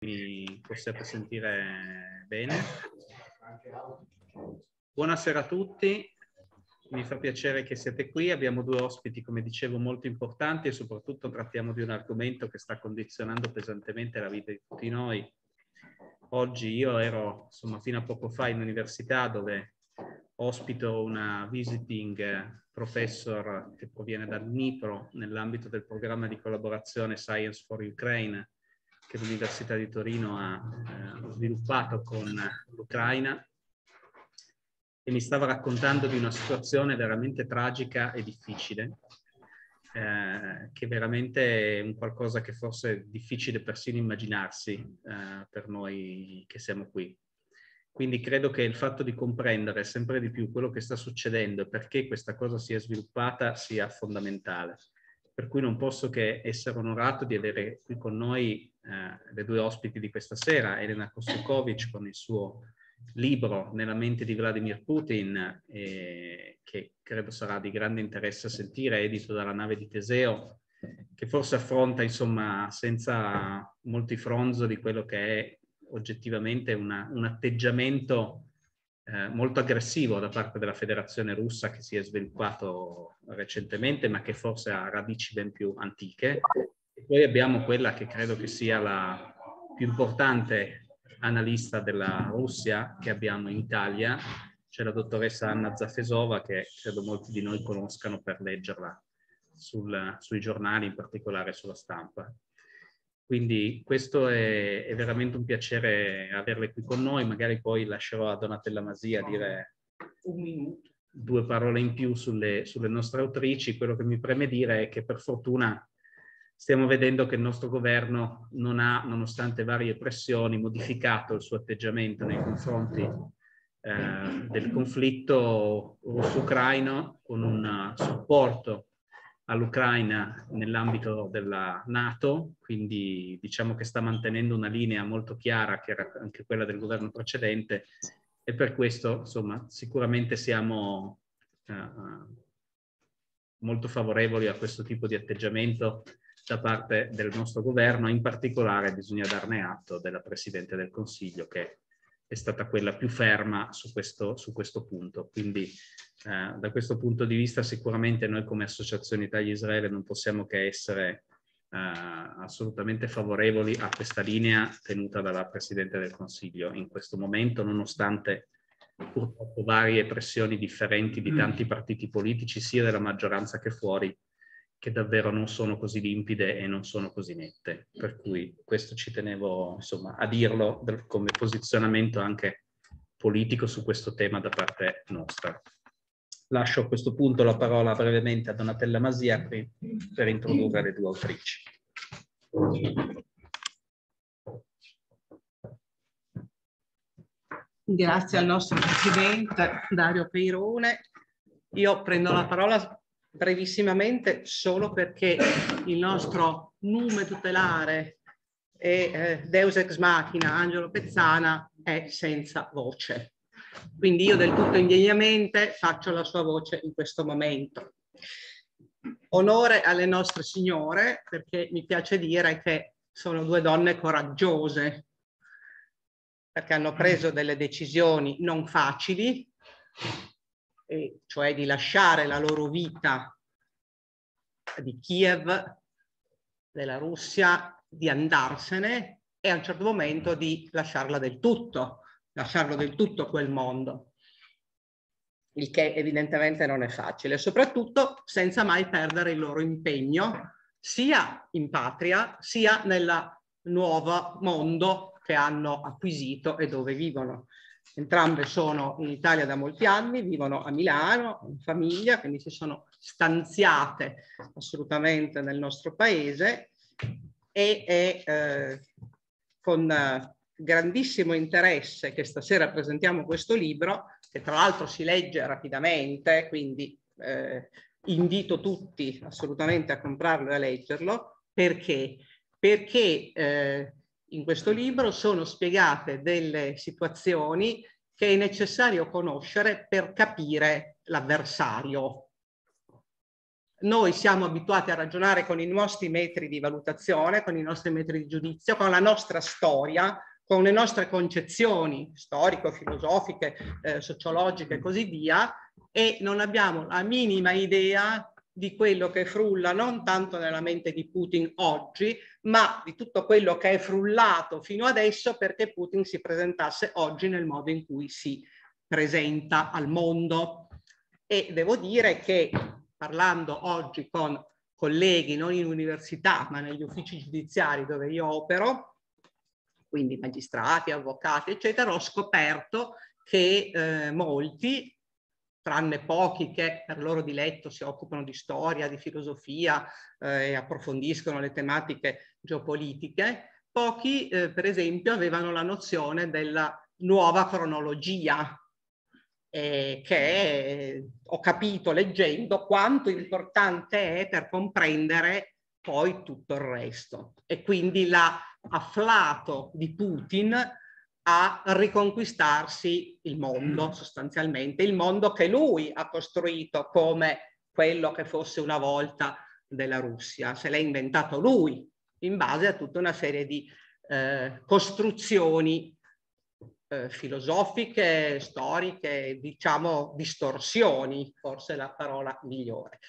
mi possiate sentire bene. Buonasera a tutti, mi fa piacere che siete qui. Abbiamo due ospiti, come dicevo, molto importanti e soprattutto trattiamo di un argomento che sta condizionando pesantemente la vita di tutti noi. Oggi io ero, insomma, fino a poco fa in università dove ospito una visiting professor che proviene dal Dnipro nell'ambito del programma di collaborazione Science for Ukraine che l'Università di Torino ha eh, sviluppato con l'Ucraina e mi stava raccontando di una situazione veramente tragica e difficile, eh, che veramente è un qualcosa che forse è difficile persino immaginarsi eh, per noi che siamo qui. Quindi credo che il fatto di comprendere sempre di più quello che sta succedendo e perché questa cosa sia sviluppata sia fondamentale. Per cui non posso che essere onorato di avere qui con noi eh, le due ospiti di questa sera, Elena Kostukovic con il suo libro Nella mente di Vladimir Putin, eh, che credo sarà di grande interesse a sentire, edito dalla nave di Teseo, che forse affronta, insomma, senza molti fronzo di quello che è oggettivamente una, un atteggiamento eh, molto aggressivo da parte della federazione russa che si è sviluppato recentemente ma che forse ha radici ben più antiche. E poi abbiamo quella che credo che sia la più importante analista della Russia che abbiamo in Italia, c'è la dottoressa Anna Zafesova che credo molti di noi conoscano per leggerla sul, sui giornali, in particolare sulla stampa. Quindi questo è, è, veramente un piacere averle qui con noi, magari poi lascerò a Donatella Masia dire due parole in più sulle, sulle nostre autrici. Quello che mi preme dire è che per fortuna stiamo vedendo che il nostro governo non ha, nonostante varie pressioni, modificato il suo atteggiamento nei confronti eh, del conflitto russo-ucraino con un supporto all'Ucraina nell'ambito della Nato, quindi diciamo che sta mantenendo una linea molto chiara, che era anche quella del governo precedente, e per questo insomma sicuramente siamo uh, molto favorevoli a questo tipo di atteggiamento da parte del nostro governo, in particolare bisogna darne atto della Presidente del Consiglio che è stata quella più ferma su questo, su questo punto. Quindi eh, da questo punto di vista sicuramente noi come Associazione Italia-Israele non possiamo che essere eh, assolutamente favorevoli a questa linea tenuta dalla Presidente del Consiglio in questo momento, nonostante purtroppo varie pressioni differenti di tanti partiti politici, sia della maggioranza che fuori, che davvero non sono così limpide e non sono così nette. Per cui questo ci tenevo insomma, a dirlo come posizionamento anche politico su questo tema da parte nostra. Lascio a questo punto la parola brevemente a Donatella Masia per introdurre le due autrici. Grazie al nostro Presidente Dario Peirone. Io prendo la parola brevissimamente solo perché il nostro nume tutelare e eh, Deus ex machina Angelo Pezzana è senza voce. Quindi io del tutto indegnamente faccio la sua voce in questo momento. Onore alle nostre signore perché mi piace dire che sono due donne coraggiose perché hanno preso delle decisioni non facili e cioè di lasciare la loro vita di Kiev, della Russia, di andarsene e a un certo momento di lasciarla del tutto, lasciarlo del tutto quel mondo, il che evidentemente non è facile, soprattutto senza mai perdere il loro impegno sia in patria sia nel nuovo mondo che hanno acquisito e dove vivono. Entrambe sono in Italia da molti anni, vivono a Milano, in famiglia, quindi si sono stanziate assolutamente nel nostro paese e, e eh, con eh, grandissimo interesse che stasera presentiamo questo libro, che tra l'altro si legge rapidamente, quindi eh, invito tutti assolutamente a comprarlo e a leggerlo, perché? Perché eh, in questo libro sono spiegate delle situazioni che è necessario conoscere per capire l'avversario. noi siamo abituati a ragionare con i nostri metri di valutazione, con i nostri metri di giudizio, con la nostra storia, con le nostre concezioni storico-filosofiche, eh, sociologiche e così via, e non abbiamo la minima idea di quello che frulla non tanto nella mente di Putin oggi, ma di tutto quello che è frullato fino adesso perché Putin si presentasse oggi nel modo in cui si presenta al mondo. E devo dire che parlando oggi con colleghi non in università ma negli uffici giudiziari dove io opero, quindi magistrati, avvocati, eccetera, ho scoperto che eh, molti tranne pochi che per loro diletto si occupano di storia, di filosofia eh, e approfondiscono le tematiche geopolitiche, pochi eh, per esempio avevano la nozione della nuova cronologia, eh, che ho capito leggendo quanto importante è per comprendere poi tutto il resto. E quindi l'afflato di Putin a riconquistarsi il mondo sostanzialmente, il mondo che lui ha costruito come quello che fosse una volta della Russia, se l'ha inventato lui in base a tutta una serie di eh, costruzioni eh, filosofiche, storiche, diciamo distorsioni, forse è la parola migliore.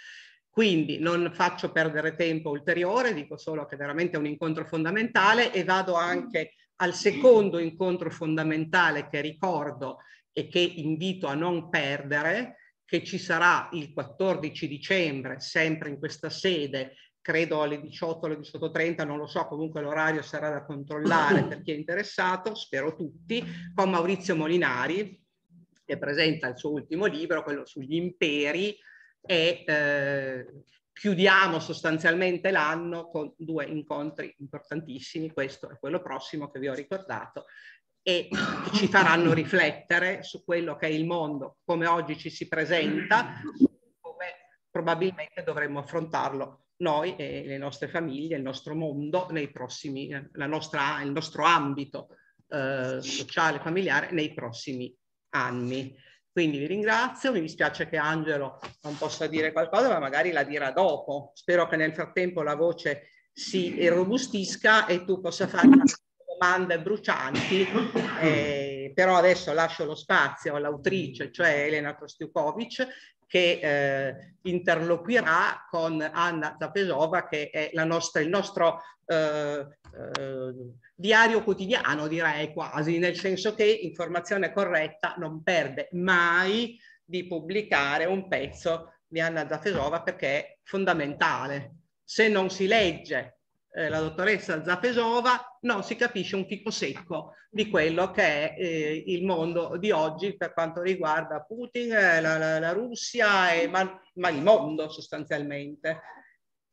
Quindi non faccio perdere tempo ulteriore, dico solo che veramente è un incontro fondamentale e vado anche al secondo incontro fondamentale che ricordo e che invito a non perdere, che ci sarà il 14 dicembre, sempre in questa sede, credo alle 18, alle 18.30, non lo so, comunque l'orario sarà da controllare per chi è interessato, spero tutti, con Maurizio Molinari, che presenta il suo ultimo libro, quello sugli imperi, e eh, chiudiamo sostanzialmente l'anno con due incontri importantissimi, questo e quello prossimo che vi ho ricordato, e ci faranno riflettere su quello che è il mondo, come oggi ci si presenta, come probabilmente dovremmo affrontarlo noi e le nostre famiglie, il nostro mondo, nei prossimi, la nostra, il nostro ambito eh, sociale, familiare nei prossimi anni. Quindi vi ringrazio, mi dispiace che Angelo non possa dire qualcosa, ma magari la dirà dopo. Spero che nel frattempo la voce si irrobustisca e tu possa fare domande brucianti, eh, però adesso lascio lo spazio all'autrice, cioè Elena Kostiukovic, che eh, interloquirà con Anna Zapesova, che è nostra, il nostro eh, eh, diario quotidiano, direi quasi, nel senso che informazione corretta non perde mai di pubblicare un pezzo di Anna Zapesova perché è fondamentale. Se non si legge eh, la dottoressa Zapesova, non si capisce un fico secco di quello che è eh, il mondo di oggi per quanto riguarda Putin, eh, la, la, la, Russia, e, ma, ma, il mondo sostanzialmente.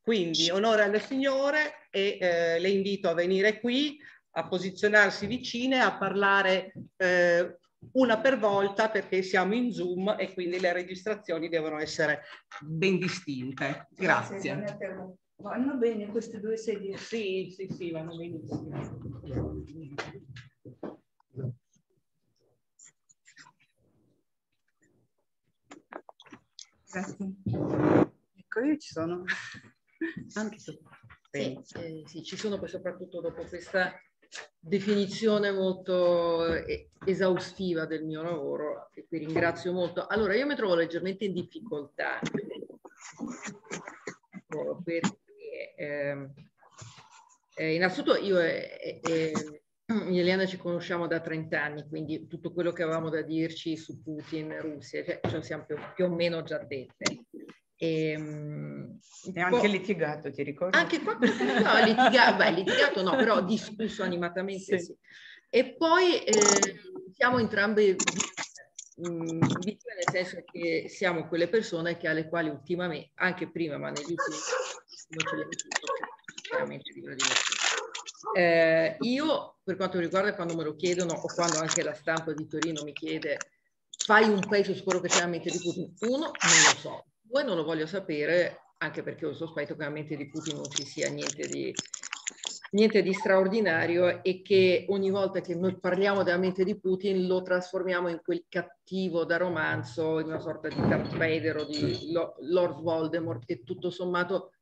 Quindi onore alle signore e eh, le invito a venire qui, a posizionarsi vicine, a parlare eh, una per volta perché siamo in Zoom e quindi le registrazioni devono essere ben distinte. Grazie. Grazie. Vanno bene queste due sedie? Sì, sì, sì, vanno benissimo. Grazie. Ecco, io ci sono. Anche tu. Sì, eh, sì, ci sono poi soprattutto dopo questa definizione molto eh, esaustiva del mio lavoro e qui ringrazio molto. Allora, io mi trovo leggermente in difficoltà perché eh, eh, innanzitutto io e, e, e Eliana ci conosciamo da 30 anni, quindi tutto quello che avevamo da dirci su Putin, Russia, cioè, ce lo siamo più, più, o meno già dette. E, ehm, e anche litigato, ti ricordi? Anche qua, no, litigato, beh, litigato no, però discusso animatamente sì. sì. E poi eh, siamo entrambi mm, vittime nel senso che siamo quelle persone che alle quali ultimamente, anche prima, ma negli ultimi non ce l'ho chiaramente di eh, io, per quanto mi riguarda, quando me lo chiedono o quando anche la stampa di Torino mi chiede fai un pezzo su quello che c'è a mente di Putin, uno, non lo so, due, non lo voglio sapere, anche perché ho sospetto che a mente di Putin non ci sia niente di niente di straordinario e che ogni volta che noi parliamo della mente di Putin lo trasformiamo in quel cattivo da romanzo, in una sorta di Darth Vader o di Lord Voldemort che tutto sommato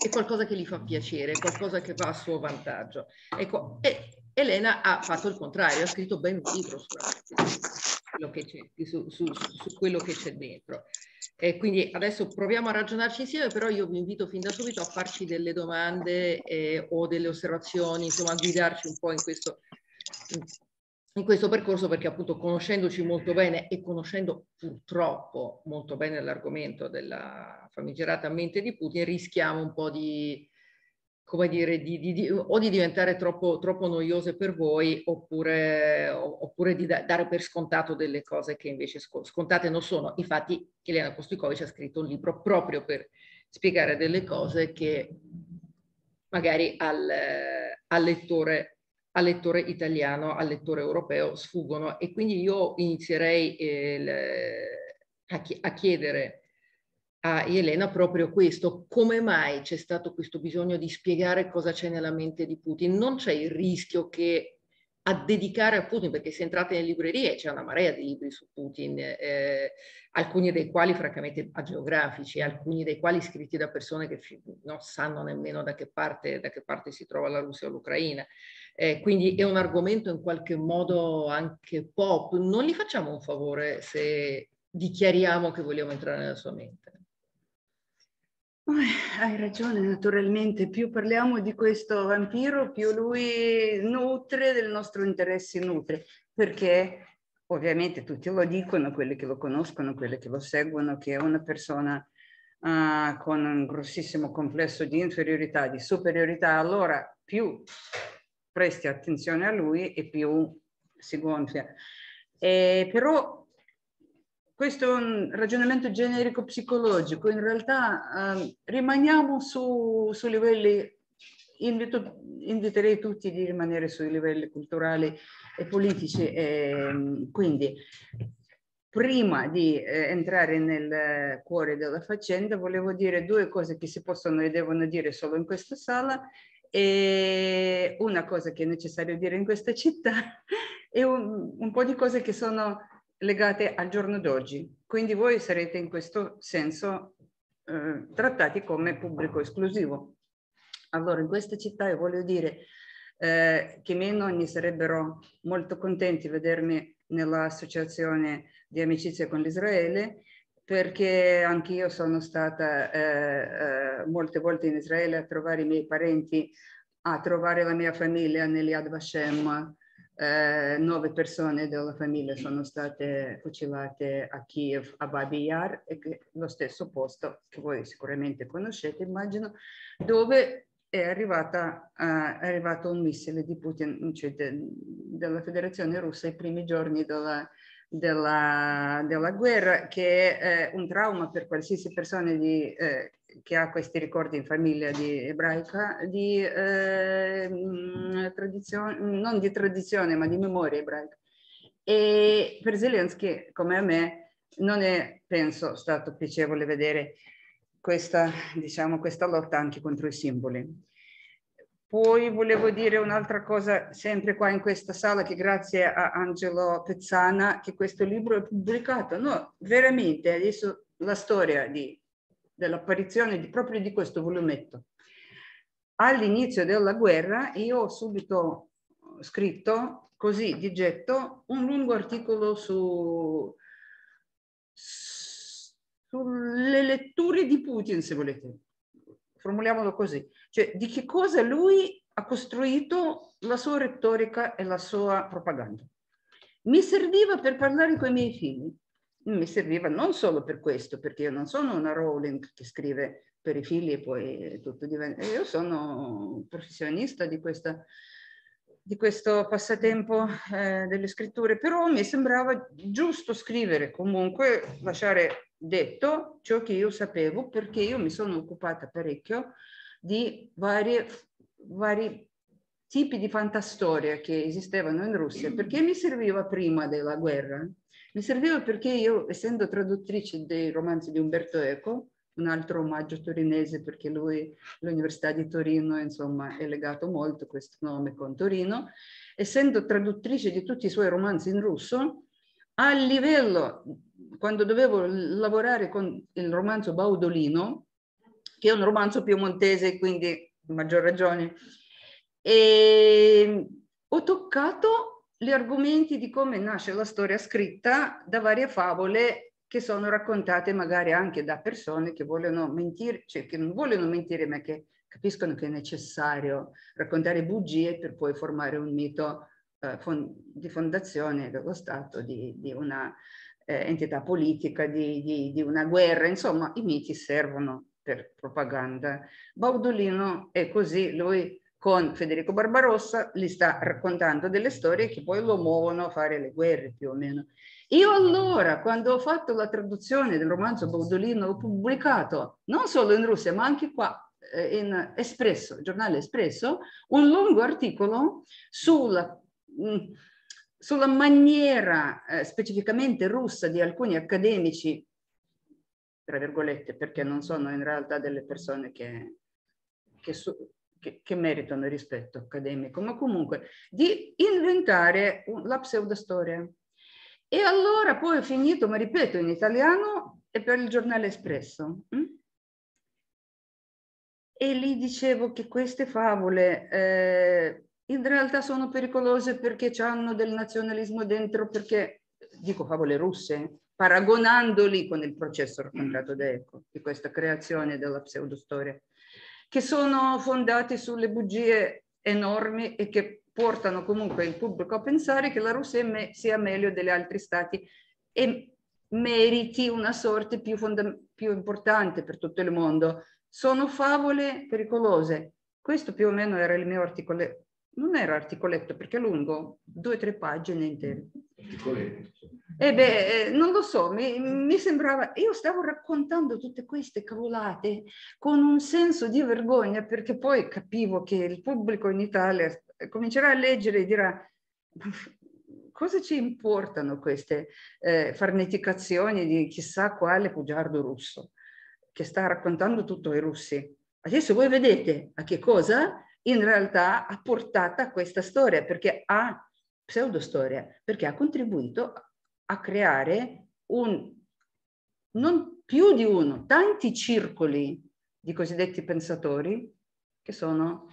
è qualcosa che gli fa piacere, qualcosa che va a suo vantaggio. Ecco, e Elena ha fatto il contrario, ha scritto ben un libro su, su, su quello che c'è dentro. E quindi adesso proviamo a ragionarci insieme, però io vi invito fin da subito a farci delle domande eh, o delle osservazioni, insomma a guidarci un po' in questo, questo percorso perché appunto conoscendoci molto bene e conoscendo purtroppo molto bene l'argomento della famigerata mente di Putin rischiamo un po' di, come dire, di, di, di, o di diventare troppo, troppo noiose per voi oppure, oppure di da, dare per scontato delle cose che invece scontate non sono. Infatti Elena Kostukovic ha scritto un libro proprio per spiegare delle cose che magari al, al, lettore, al lettore italiano, al lettore europeo sfuggono e quindi io inizierei eh, a chiedere a Elena proprio questo, come mai c'è stato questo bisogno di spiegare cosa c'è nella mente di Putin? Non c'è il rischio che a dedicare a Putin, perché se entrate nelle librerie c'è una marea di libri su Putin, eh, alcuni dei quali francamente agiografici, alcuni dei quali scritti da persone che non sanno nemmeno da che parte, da che parte si trova la Russia o l'Ucraina. Eh, quindi è un argomento in qualche modo anche pop. Non gli facciamo un favore se dichiariamo che vogliamo entrare nella sua mente. Hai ragione, naturalmente, più parliamo di questo vampiro, più lui nutre del nostro interesse, nutre, perché ovviamente tutti lo dicono, quelli che lo conoscono, quelli che lo seguono, che è una persona uh, con un grossissimo complesso di inferiorità, di superiorità, allora più presti attenzione a lui e più si gonfia. E però questo è un ragionamento generico psicologico, in realtà eh, rimaniamo su, su livelli, invito, inviterei tutti di rimanere sui livelli culturali e politici, e, quindi prima di eh, entrare nel cuore della faccenda volevo dire due cose che si possono e devono dire solo in questa sala e una cosa che è necessario dire in questa città e un, un po' di cose che sono legate al giorno d'oggi. Quindi voi sarete in questo senso eh, trattati come pubblico esclusivo. Allora, in questa città io voglio dire eh, che miei nonni sarebbero molto contenti di vedermi nell'associazione di amicizia con l'Israele perché anch'io sono stata eh, eh, molte volte in Israele a trovare i miei parenti, a trovare la mia famiglia negli Ad Vashem, eh, nove persone della famiglia sono state fucilate a Kiev, a Babi Yar, e lo stesso posto che voi sicuramente conoscete, immagino, dove è, arrivata, uh, è arrivato un missile di Putin, cioè de, della Federazione Russa, ai primi giorni della, della, della guerra, che è un trauma per qualsiasi persona di, eh, che ha questi ricordi in famiglia di ebraica, di eh, tradizione, non di tradizione, ma di memoria ebraica. E per Zelensky, come a me, non è, penso, stato piacevole vedere questa, diciamo, questa lotta anche contro i simboli. Poi volevo dire un'altra cosa, sempre qua in questa sala, che grazie a Angelo Pezzana che questo libro è pubblicato. No, veramente, adesso la storia dell'apparizione proprio di questo volumetto. All'inizio della guerra io ho subito scritto così di getto un lungo articolo su, sulle letture di Putin, se volete. Formuliamolo così. Cioè, di che cosa lui ha costruito la sua retorica e la sua propaganda. Mi serviva per parlare con i miei figli mi serviva non solo per questo, perché io non sono una Rowling che scrive per i figli e poi tutto diventa... Io sono professionista di, questa, di questo passatempo eh, delle scritture, però mi sembrava giusto scrivere comunque, lasciare detto ciò che io sapevo, perché io mi sono occupata parecchio di varie, vari tipi di fantastoria che esistevano in Russia, perché mi serviva prima della guerra mi serviva perché io, essendo traduttrice dei romanzi di Umberto Eco, un altro omaggio torinese perché lui, l'Università di Torino, insomma, è legato molto questo nome con Torino. Essendo traduttrice di tutti i suoi romanzi in russo, a livello, quando dovevo lavorare con il romanzo Baudolino, che è un romanzo piemontese, quindi maggior ragione, e ho toccato gli argomenti di come nasce la storia scritta da varie favole che sono raccontate magari anche da persone che vogliono mentire, cioè che non vogliono mentire, ma che capiscono che è necessario raccontare bugie per poi formare un mito eh, di fondazione dello Stato, di, di una eh, entità politica, di, di, di una guerra, insomma i miti servono per propaganda. Baudolino è così, lui con Federico Barbarossa gli sta raccontando delle storie che poi lo muovono a fare le guerre più o meno. Io allora, quando ho fatto la traduzione del romanzo Baudolino, ho pubblicato non solo in Russia, ma anche qua eh, in Espresso, giornale Espresso, un lungo articolo sulla, mm, sulla maniera eh, specificamente russa di alcuni accademici, tra virgolette, perché non sono in realtà delle persone che, che, su, che, che meritano rispetto accademico, ma comunque di inventare la pseudostoria e allora poi ho finito, ma ripeto, in italiano e per il giornale Espresso. Hm? E lì dicevo che queste favole eh, in realtà sono pericolose perché hanno del nazionalismo dentro, perché, dico favole russe, paragonandoli con il processo raccontato da Eco, di questa creazione della pseudostoria, che sono fondati sulle bugie enormi e che portano comunque il pubblico a pensare che la Russia me sia meglio degli altri stati e meriti una sorte più, più importante per tutto il mondo. Sono favole pericolose. Questo più o meno era il mio articoletto. Non era articoletto perché è lungo, due o tre pagine intere. E eh beh, eh, non lo so, mi, mi, sembrava, io stavo raccontando tutte queste cavolate con un senso di vergogna perché poi capivo che il pubblico in Italia comincerà a leggere e dirà cosa ci importano queste eh, farneticazioni di chissà quale bugiardo russo che sta raccontando tutto ai russi. Adesso voi vedete a che cosa in realtà ha portato questa storia, perché ha pseudostoria, perché ha contribuito a creare un, non più di uno, tanti circoli di cosiddetti pensatori che sono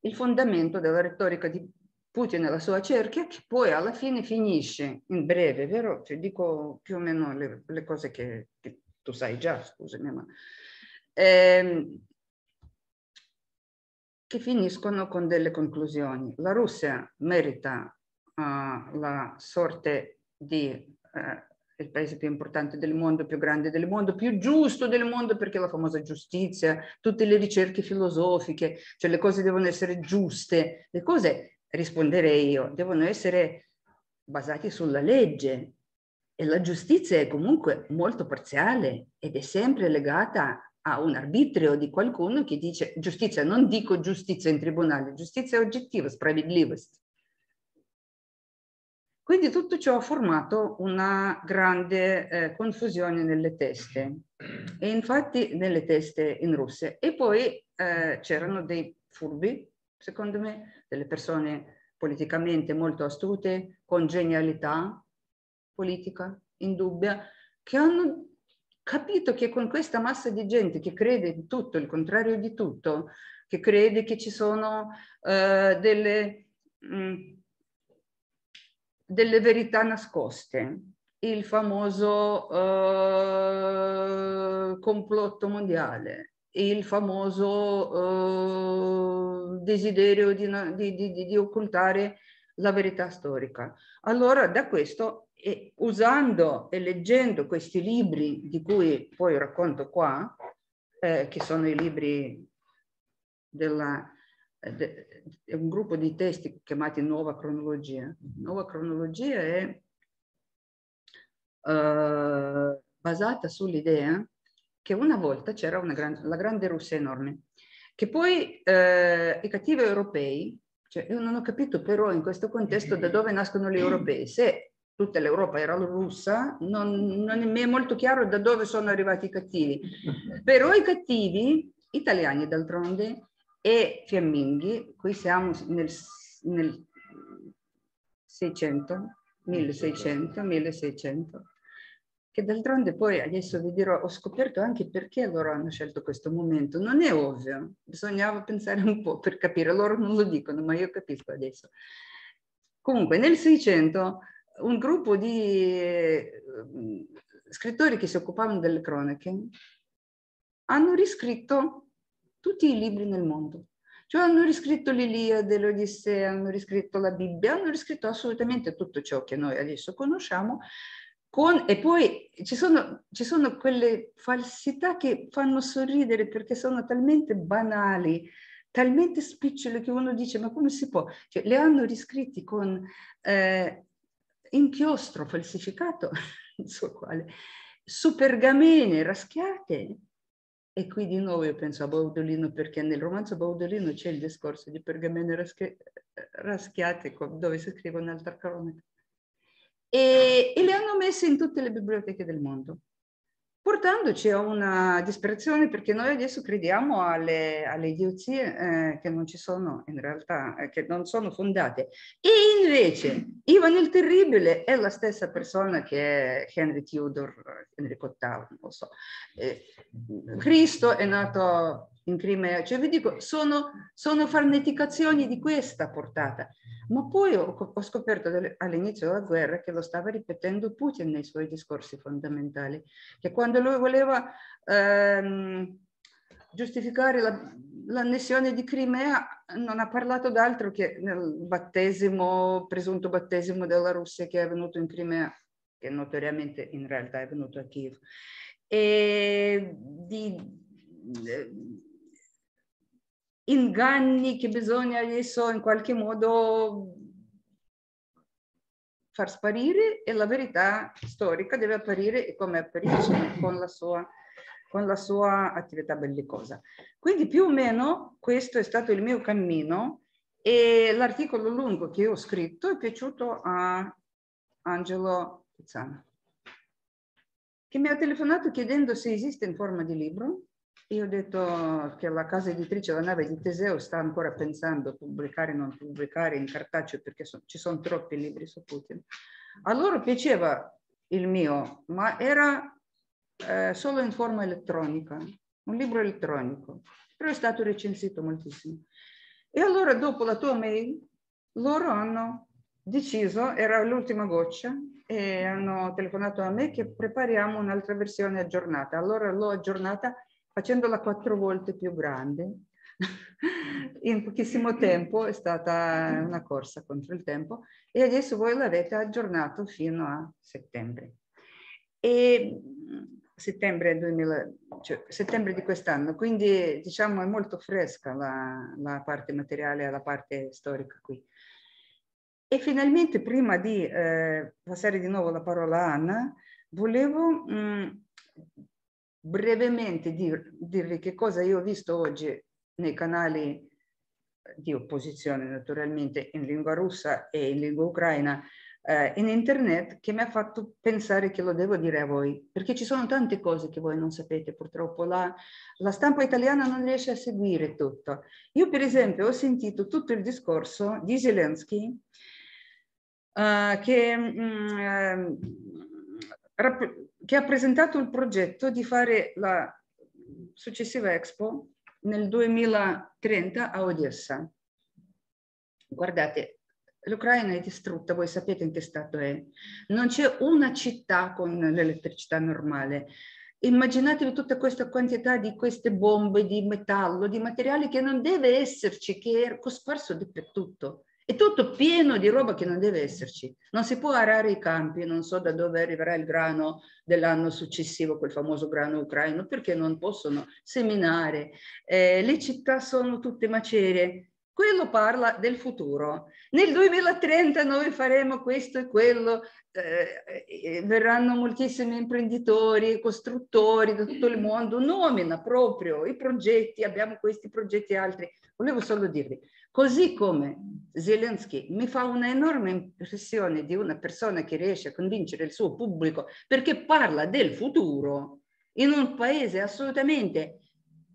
il fondamento della retorica di Putin e la sua cerchia, che poi alla fine finisce in breve, vero? Cioè, dico più o meno le, le cose che, che, tu sai già, scusami, ma ehm, che finiscono con delle conclusioni. La Russia merita uh, la sorte di uh, il paese più importante del mondo, più grande del mondo, più giusto del mondo, perché la famosa giustizia, tutte le ricerche filosofiche, cioè le cose devono essere giuste, le cose, risponderei io, devono essere basate sulla legge e la giustizia è comunque molto parziale ed è sempre legata a un arbitrio di qualcuno che dice giustizia, non dico giustizia in tribunale, giustizia oggettiva, справедливость. Quindi tutto ciò ha formato una grande eh, confusione nelle teste e infatti nelle teste in Russia. E poi eh, c'erano dei furbi, secondo me, delle persone politicamente molto astute, con genialità politica indubbia, che hanno capito che con questa massa di gente che crede in tutto, il contrario di tutto, che crede che ci sono eh, delle... Mh, mm, delle verità nascoste, il famoso eh, complotto mondiale, il famoso eh, desiderio di, di, di, di, occultare la verità storica. Allora da questo, e usando e leggendo questi libri di cui poi racconto qua, eh, che sono i libri della è un gruppo di testi chiamati Nuova Cronologia. Nuova Cronologia è uh, basata sull'idea che una volta c'era una gran, la grande Russia enorme, che poi uh, i cattivi europei, cioè io non ho capito però in questo contesto da dove nascono gli europei, se tutta l'Europa era russa, non, non mi è molto chiaro da dove sono arrivati i cattivi. Però i cattivi, italiani d'altronde, e fiamminghi, qui siamo nel, nel 600, 1600, 1600, che d'altronde poi adesso vi dirò, ho scoperto anche perché loro hanno scelto questo momento. Non è ovvio, bisognava pensare un po' per capire, loro non lo dicono, ma io capisco adesso. Comunque nel 600 un gruppo di eh, scrittori che si occupavano delle cronache hanno riscritto tutti i libri nel mondo. Cioè hanno riscritto l'Iliade, l'Odissea, hanno riscritto la Bibbia, hanno riscritto assolutamente tutto ciò che noi adesso conosciamo. Con, e poi ci sono, ci sono quelle falsità che fanno sorridere perché sono talmente banali, talmente spicciole che uno dice ma come si può? Cioè, le hanno riscritti con eh, inchiostro falsificato, so quale, su pergamene raschiate. E qui di nuovo io penso a Baudolino perché nel romanzo Baudolino c'è il discorso di pergamene raschiate dove si scrive un'altra cronaca. E, e le hanno messe in tutte le biblioteche del mondo portandoci a una disperazione perché noi adesso crediamo alle, alle idiozie eh, che non ci sono in realtà, eh, che non sono fondate. E invece Ivan il Terribile è la stessa persona che Henry Tudor, Enrico VIII, non lo so. Eh, Cristo è nato in Crimea, cioè vi dico, sono, sono farneticazioni di questa portata. Ma poi ho, ho scoperto all'inizio della guerra che lo stava ripetendo Putin nei suoi discorsi fondamentali, che quando lui voleva ehm, giustificare la, l'annessione di Crimea non ha parlato d'altro che nel battesimo, presunto battesimo della Russia che è avvenuto in Crimea, che notoriamente in realtà è venuto a Kiev, e di inganni che bisogna adesso in qualche modo far sparire e la verità storica deve apparire come apparisce con la sua, con la sua attività bellicosa. Quindi più o meno questo è stato il mio cammino e l'articolo lungo che ho scritto è piaciuto a Angelo Pizzano, che mi ha telefonato chiedendo se esiste in forma di libro io ho detto che la casa editrice La Nave di Teseo sta ancora pensando a pubblicare o non pubblicare in cartaceo perché so, ci sono troppi libri su Putin. A loro piaceva il mio, ma era eh, solo in forma elettronica, un libro elettronico, però è stato recensito moltissimo. E allora dopo la tua mail loro hanno deciso, era l'ultima goccia, e hanno telefonato a me che prepariamo un'altra versione aggiornata. Allora l'ho aggiornata facendola quattro volte più grande. In pochissimo tempo è stata una corsa contro il tempo e adesso voi l'avete aggiornato fino a settembre. E settembre, 2000, cioè, settembre di quest'anno, quindi diciamo è molto fresca la, la parte materiale la parte storica qui. E finalmente, prima di eh, passare di nuovo la parola a Anna, volevo mh, mm, brevemente dir, dirvi che cosa io ho visto oggi nei canali di opposizione naturalmente in lingua russa e in lingua ucraina eh, in internet che mi ha fatto pensare che lo devo dire a voi perché ci sono tante cose che voi non sapete purtroppo. La, la stampa italiana non riesce a seguire tutto. Io per esempio ho sentito tutto il discorso di Zelensky uh, che um, che ha presentato il progetto di fare la successiva Expo nel 2030 a Odessa. Guardate, l'Ucraina è distrutta, voi sapete in che stato è. Non c'è una città con l'elettricità normale. Immaginatevi tutta questa quantità di queste bombe di metallo, di materiali che non deve esserci, che è cosparso dappertutto. È tutto pieno di roba che non deve esserci. Non si può arare i campi, non so da dove arriverà il grano dell'anno successivo, quel famoso grano ucraino, perché non possono seminare. Eh, le città sono tutte macerie, quello parla del futuro. Nel 2030 noi faremo questo e quello, eh, verranno moltissimi imprenditori, costruttori da tutto il mondo, nomina proprio i progetti, abbiamo questi progetti e altri. Volevo solo dirvi, così come Zelensky mi fa una enorme impressione di una persona che riesce a convincere il suo pubblico perché parla del futuro in un paese assolutamente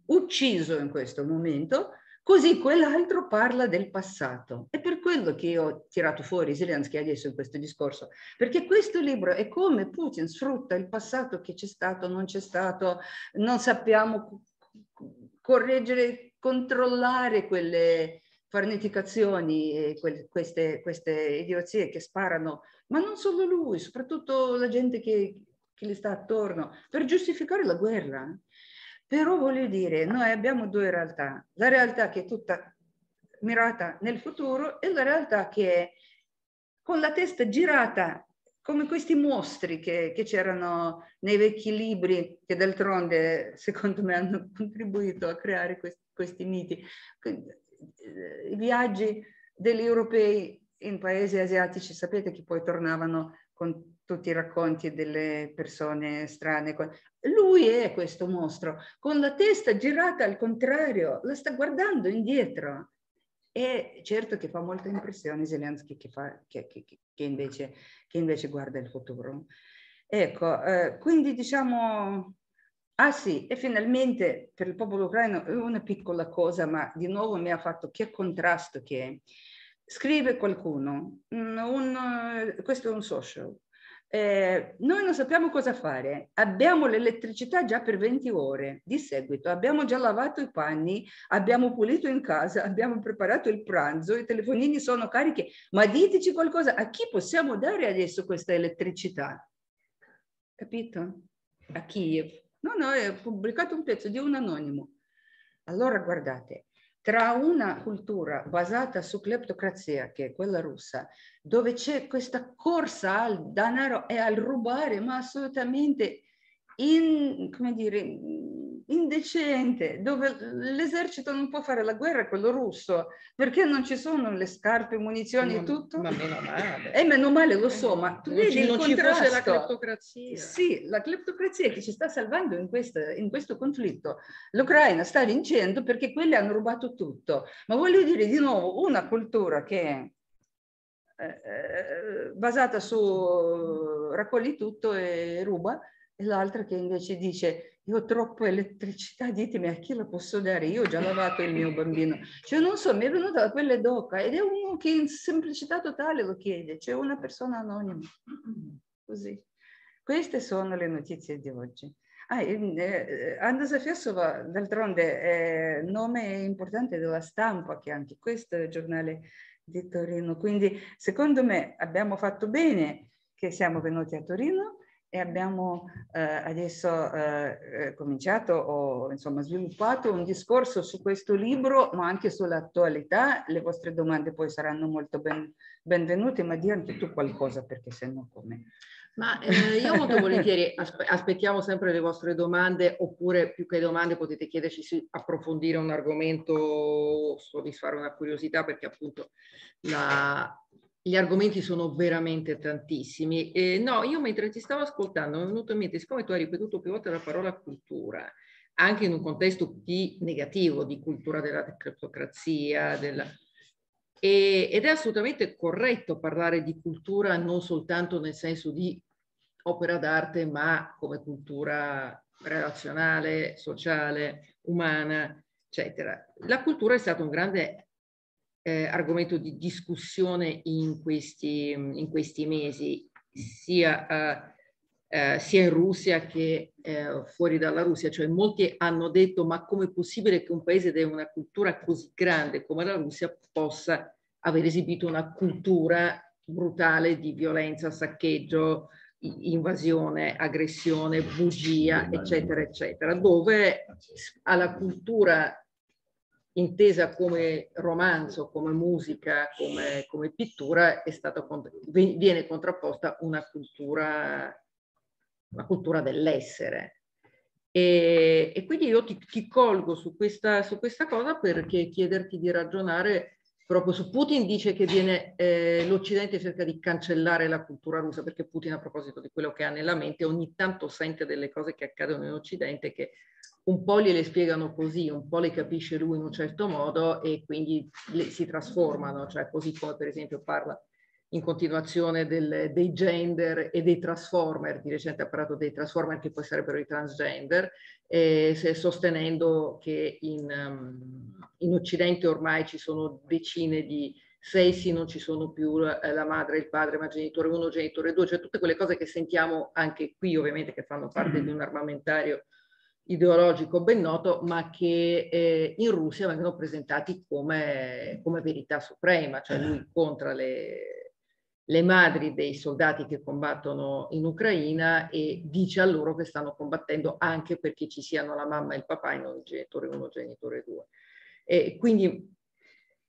ucciso in questo momento, Così quell'altro parla del passato. È per quello che io ho tirato fuori Zelensky adesso in questo discorso, perché questo libro è come Putin sfrutta il passato che c'è stato, non c'è stato, non sappiamo correggere, controllare quelle farneticazioni, queste, queste idiozie che sparano, ma non solo lui, soprattutto la gente che, che gli sta attorno, per giustificare la guerra. Però voglio dire, noi abbiamo due realtà, la realtà che è tutta mirata nel futuro e la realtà che è con la testa girata come questi mostri che, che c'erano nei vecchi libri che d'altronde secondo me hanno contribuito a creare questi, questi miti. Eh, I viaggi degli europei in paesi asiatici, sapete che poi tornavano con tutti i racconti delle persone strane. Lui è questo mostro, con la testa girata al contrario, la sta guardando indietro. E certo che fa molta impressione Zelensky che, fa, che, che, che invece, invece, guarda il futuro. Ecco, eh, quindi diciamo, ah sì, e finalmente per il popolo ucraino è una piccola cosa, ma di nuovo mi ha fatto che contrasto che scrive qualcuno, un, un, questo è un social, eh, noi non sappiamo cosa fare, abbiamo l'elettricità già per 20 ore di seguito, abbiamo già lavato i panni, abbiamo pulito in casa, abbiamo preparato il pranzo, i telefonini sono carichi, ma diteci qualcosa, a chi possiamo dare adesso questa elettricità? Capito? A Kiev. No, no, è pubblicato un pezzo di un anonimo. Allora guardate, tra una cultura basata su cleptocrazia, che è quella russa, dove c'è questa corsa al denaro e al rubare, ma assolutamente in, come dire, indecente, dove l'esercito non può fare la guerra, quello russo, perché non ci sono le scarpe, munizioni e tutto. Ma meno male. E meno male, lo so, ma tu non vedi ci, il contrasto. la cleptocrazia. Sì, la cleptocrazia che ci sta salvando in, questa, in questo conflitto. L'Ucraina sta vincendo perché quelli hanno rubato tutto. Ma voglio dire di nuovo, una cultura che è eh, eh basata su raccogli tutto e ruba, e l'altra che invece dice io ho troppa elettricità, ditemi a chi la posso dare, io ho già lavato il mio bambino. Cioè non so, mi è venuta la pelle d'oca ed è uno che in semplicità totale lo chiede, cioè una persona anonima. Così. Queste sono le notizie di oggi. Ah, eh, Anna Zafiasova, d'altronde, è nome importante della stampa, che anche questo è il giornale di Torino. Quindi, secondo me, abbiamo fatto bene che siamo venuti a Torino e abbiamo eh, adesso eh, eh, cominciato o insomma sviluppato un discorso su questo libro ma anche sull'attualità. Le vostre domande poi saranno molto ben, benvenute, ma di anche tu qualcosa perché se no come... Ma eh, io molto volentieri aspe aspettiamo sempre le vostre domande oppure più che domande potete chiederci se approfondire un argomento, soddisfare una curiosità perché appunto la, gli argomenti sono veramente tantissimi. Eh, no, io mentre ti stavo ascoltando mi è venuto in mente, siccome tu hai ripetuto più volte la parola cultura, anche in un contesto di negativo di cultura della cleptocrazia, della... E, ed è assolutamente corretto parlare di cultura non soltanto nel senso di opera d'arte, ma come cultura relazionale, sociale, umana, eccetera. La cultura è stato un grande eh, argomento di discussione in questi, in questi mesi, sia, eh, eh, sia in Russia che eh, fuori dalla Russia. Cioè molti hanno detto ma com'è possibile che un paese di una cultura così grande come la Russia possa aver esibito una cultura brutale di violenza, saccheggio, invasione, aggressione, bugia, eccetera, eccetera, dove alla cultura intesa come romanzo, come musica, come, come pittura, stata, viene contrapposta una cultura, una cultura dell'essere. E, e quindi io ti, ti colgo su questa, su questa, cosa perché chiederti di ragionare proprio su Putin dice che viene, eh, l'Occidente cerca di cancellare la cultura russa perché Putin a proposito di quello che ha nella mente ogni tanto sente delle cose che accadono in Occidente che un po' gliele spiegano così, un po' le capisce lui in un certo modo e quindi le, si trasformano, cioè così come per esempio parla in continuazione del, dei gender e dei transformer, di recente ha parlato dei transformer che poi sarebbero i transgender, eh, sostenendo che in, um, in, Occidente ormai ci sono decine di sessi, non ci sono più la, la madre, il padre, ma genitore 1, genitore 2, cioè tutte quelle cose che sentiamo anche qui ovviamente che fanno parte di un armamentario ideologico ben noto, ma che eh, in Russia vengono presentati come, come, verità suprema, cioè lui incontra le, le madri dei soldati che combattono in Ucraina e dice a loro che stanno combattendo anche perché ci siano la mamma e il papà e non il genitore 1 genitore 2. E quindi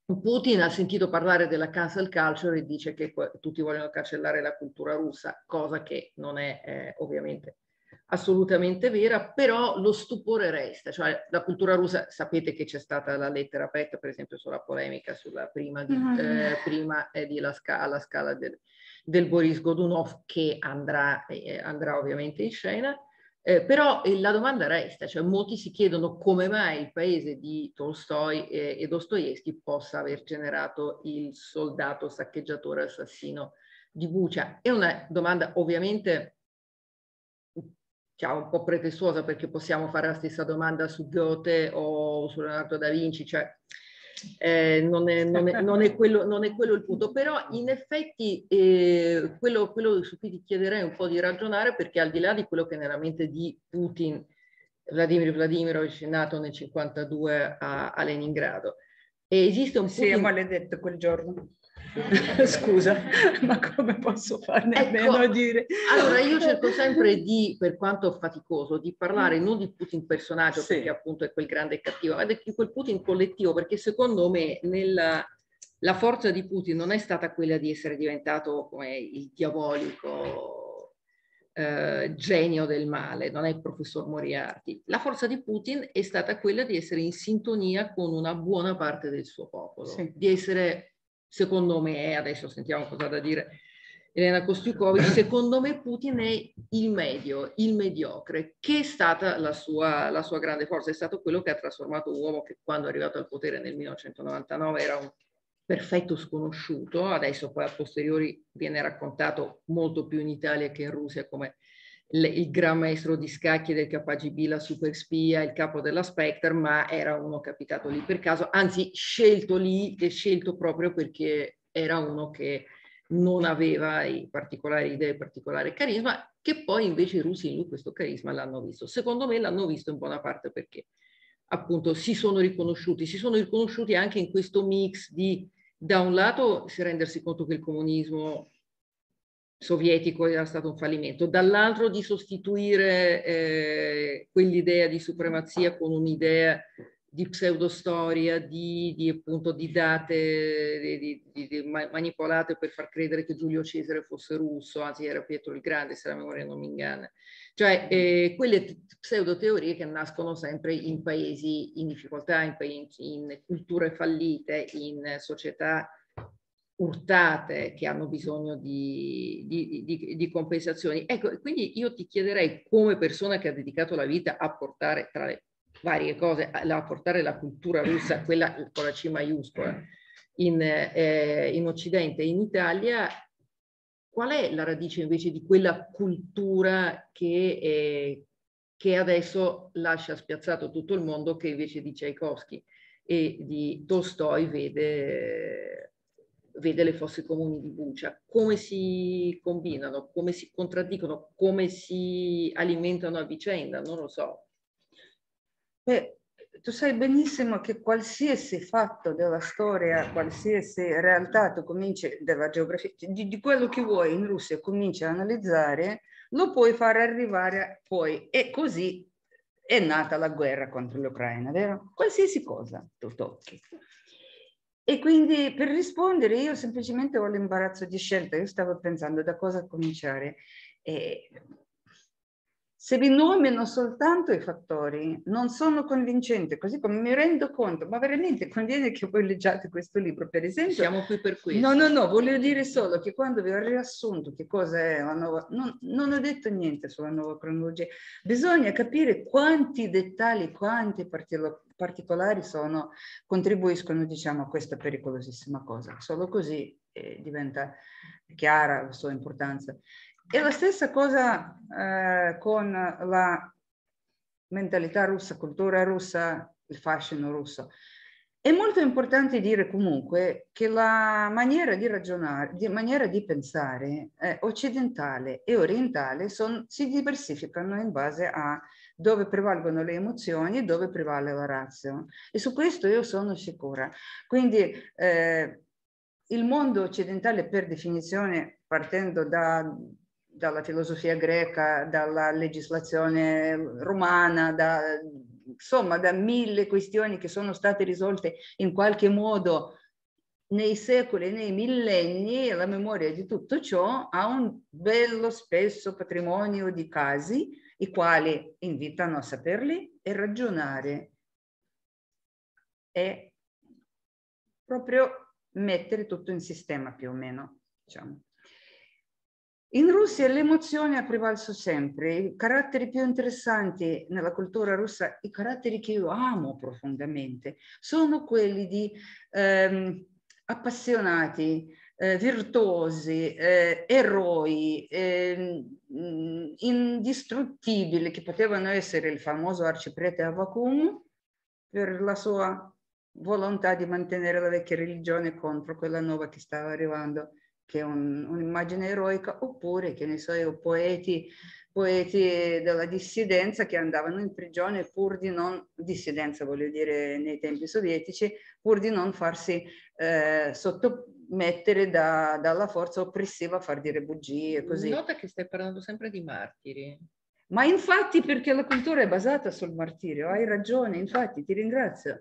Putin ha sentito parlare della cancel culture e dice che tutti vogliono cancellare la cultura russa, cosa che non è eh, ovviamente assolutamente vera, però lo stupore resta, cioè la cultura russa, sapete che c'è stata la lettera aperta per esempio sulla polemica sulla prima di, mm-hmm. eh, prima di la scala, alla scala del, del, Boris Godunov che andrà, eh, andrà ovviamente in scena, eh, però eh, la domanda resta, cioè molti si chiedono come mai il paese di Tolstoi e, e Dostoevsky possa aver generato il soldato saccheggiatore assassino di Bucia. È una domanda ovviamente diciamo, un po' pretestuosa perché possiamo fare la stessa domanda su Goethe o su Leonardo da Vinci, cioè eh, non, è, non, è, non, è quello, non, è, quello, il punto, però in effetti eh, quello, quello, su cui ti chiederei un po' di ragionare perché al di là di quello che nella mente di Putin, Vladimir Vladimirovich è nato nel 52 a, a Leningrado, e esiste un Putin... Sì, è maledetto quel giorno. Scusa, ma come posso farne ecco, a meno a dire? Allora, io cerco sempre di, per quanto faticoso, di parlare non di Putin personaggio, sì. perché appunto è quel grande e cattivo, ma di quel Putin collettivo, perché secondo me nella, la forza di Putin non è stata quella di essere diventato come il diabolico eh, genio del male, non è il professor Moriarty. La forza di Putin è stata quella di essere in sintonia con una buona parte del suo popolo, sì. di essere secondo me, adesso sentiamo cosa ha da dire Elena Kostiukovic, secondo me Putin è il medio, il mediocre, che è stata la sua, la sua grande forza, è stato quello che ha trasformato un uomo che quando è arrivato al potere nel 1999 era un perfetto sconosciuto, adesso poi a posteriori viene raccontato molto più in Italia che in Russia come il gran maestro di scacchi del KGB, la super spia, il capo della Spectre, ma era uno capitato lì per caso, anzi scelto lì e scelto proprio perché era uno che non aveva i particolari idee, il particolare carisma, che poi invece i russi in lui questo carisma l'hanno visto. Secondo me l'hanno visto in buona parte perché appunto si sono riconosciuti, si sono riconosciuti anche in questo mix di da un lato si rendersi conto che il comunismo sovietico era stato un fallimento, dall'altro di sostituire eh, quell'idea di supremazia con un'idea di pseudostoria, di, di, appunto di date di, di, manipolate per far credere che Giulio Cesare fosse russo, anzi era Pietro il Grande, se la memoria non mi inganna. Cioè eh, quelle pseudoteorie che nascono sempre in paesi in difficoltà, in, in, in culture fallite, in società urtate che hanno bisogno di, di, di, di, compensazioni. Ecco, quindi io ti chiederei come persona che ha dedicato la vita a portare tra le varie cose, a, portare la cultura russa, quella con la C maiuscola, in, eh, in Occidente e in Italia, qual è la radice invece di quella cultura che, eh, che adesso lascia spiazzato tutto il mondo, che invece di Tchaikovsky e di Tolstoi vede vede le fosse comuni di Bucia, come si combinano, come si contraddicono, come si alimentano a vicenda, non lo so. Beh, tu sai benissimo che qualsiasi fatto della storia, qualsiasi realtà tu cominci, della geografia, di, di quello che vuoi in Russia cominci a analizzare, lo puoi fare arrivare poi. E così è nata la guerra contro l'Ucraina, vero? Qualsiasi cosa tu tocchi. E quindi per rispondere io semplicemente ho l'imbarazzo di scelta, io stavo pensando da cosa cominciare. E se vi nomino soltanto i fattori, non sono convincente, così come mi rendo conto, ma veramente conviene che voi leggiate questo libro, per esempio. Siamo qui per questo. No, no, no, voglio dire solo che quando vi ho riassunto che cosa è la nuova, non, non ho detto niente sulla nuova cronologia, bisogna capire quanti dettagli, quanti particolari sono, contribuiscono, diciamo, a questa pericolosissima cosa. Solo così eh, diventa chiara la sua importanza. E la stessa cosa eh, con la mentalità russa, cultura russa, il fascino russo. È molto importante dire comunque che la maniera di ragionare, di maniera di pensare eh, occidentale e orientale son, si diversificano in base a dove prevalgono le emozioni e dove prevale la razza. E su questo io sono sicura. Quindi eh, il mondo occidentale per definizione, partendo da, dalla filosofia greca, dalla legislazione romana, da, insomma da mille questioni che sono state risolte in qualche modo nei secoli, nei millenni, la memoria di tutto ciò ha un bello spesso patrimonio di casi, i quali invitano a saperli e ragionare e proprio mettere tutto in sistema più o meno. Diciamo. In Russia l'emozione ha prevalso sempre, i caratteri più interessanti nella cultura russa, i caratteri che io amo profondamente, sono quelli di ehm, appassionati, eh, virtuosi, eh, eroi, eh, indistruttibili, che potevano essere il famoso arciprete Avacum per la sua volontà di mantenere la vecchia religione contro quella nuova che stava arrivando che è un, un'immagine eroica, oppure, che ne so io, poeti, poeti della dissidenza che andavano in prigione pur di non, dissidenza voglio dire nei tempi sovietici, pur di non farsi eh, sottomettere da, dalla forza oppressiva a far dire bugie così. Nota che stai parlando sempre di martiri. Ma infatti perché la cultura è basata sul martirio, hai ragione, infatti ti ringrazio.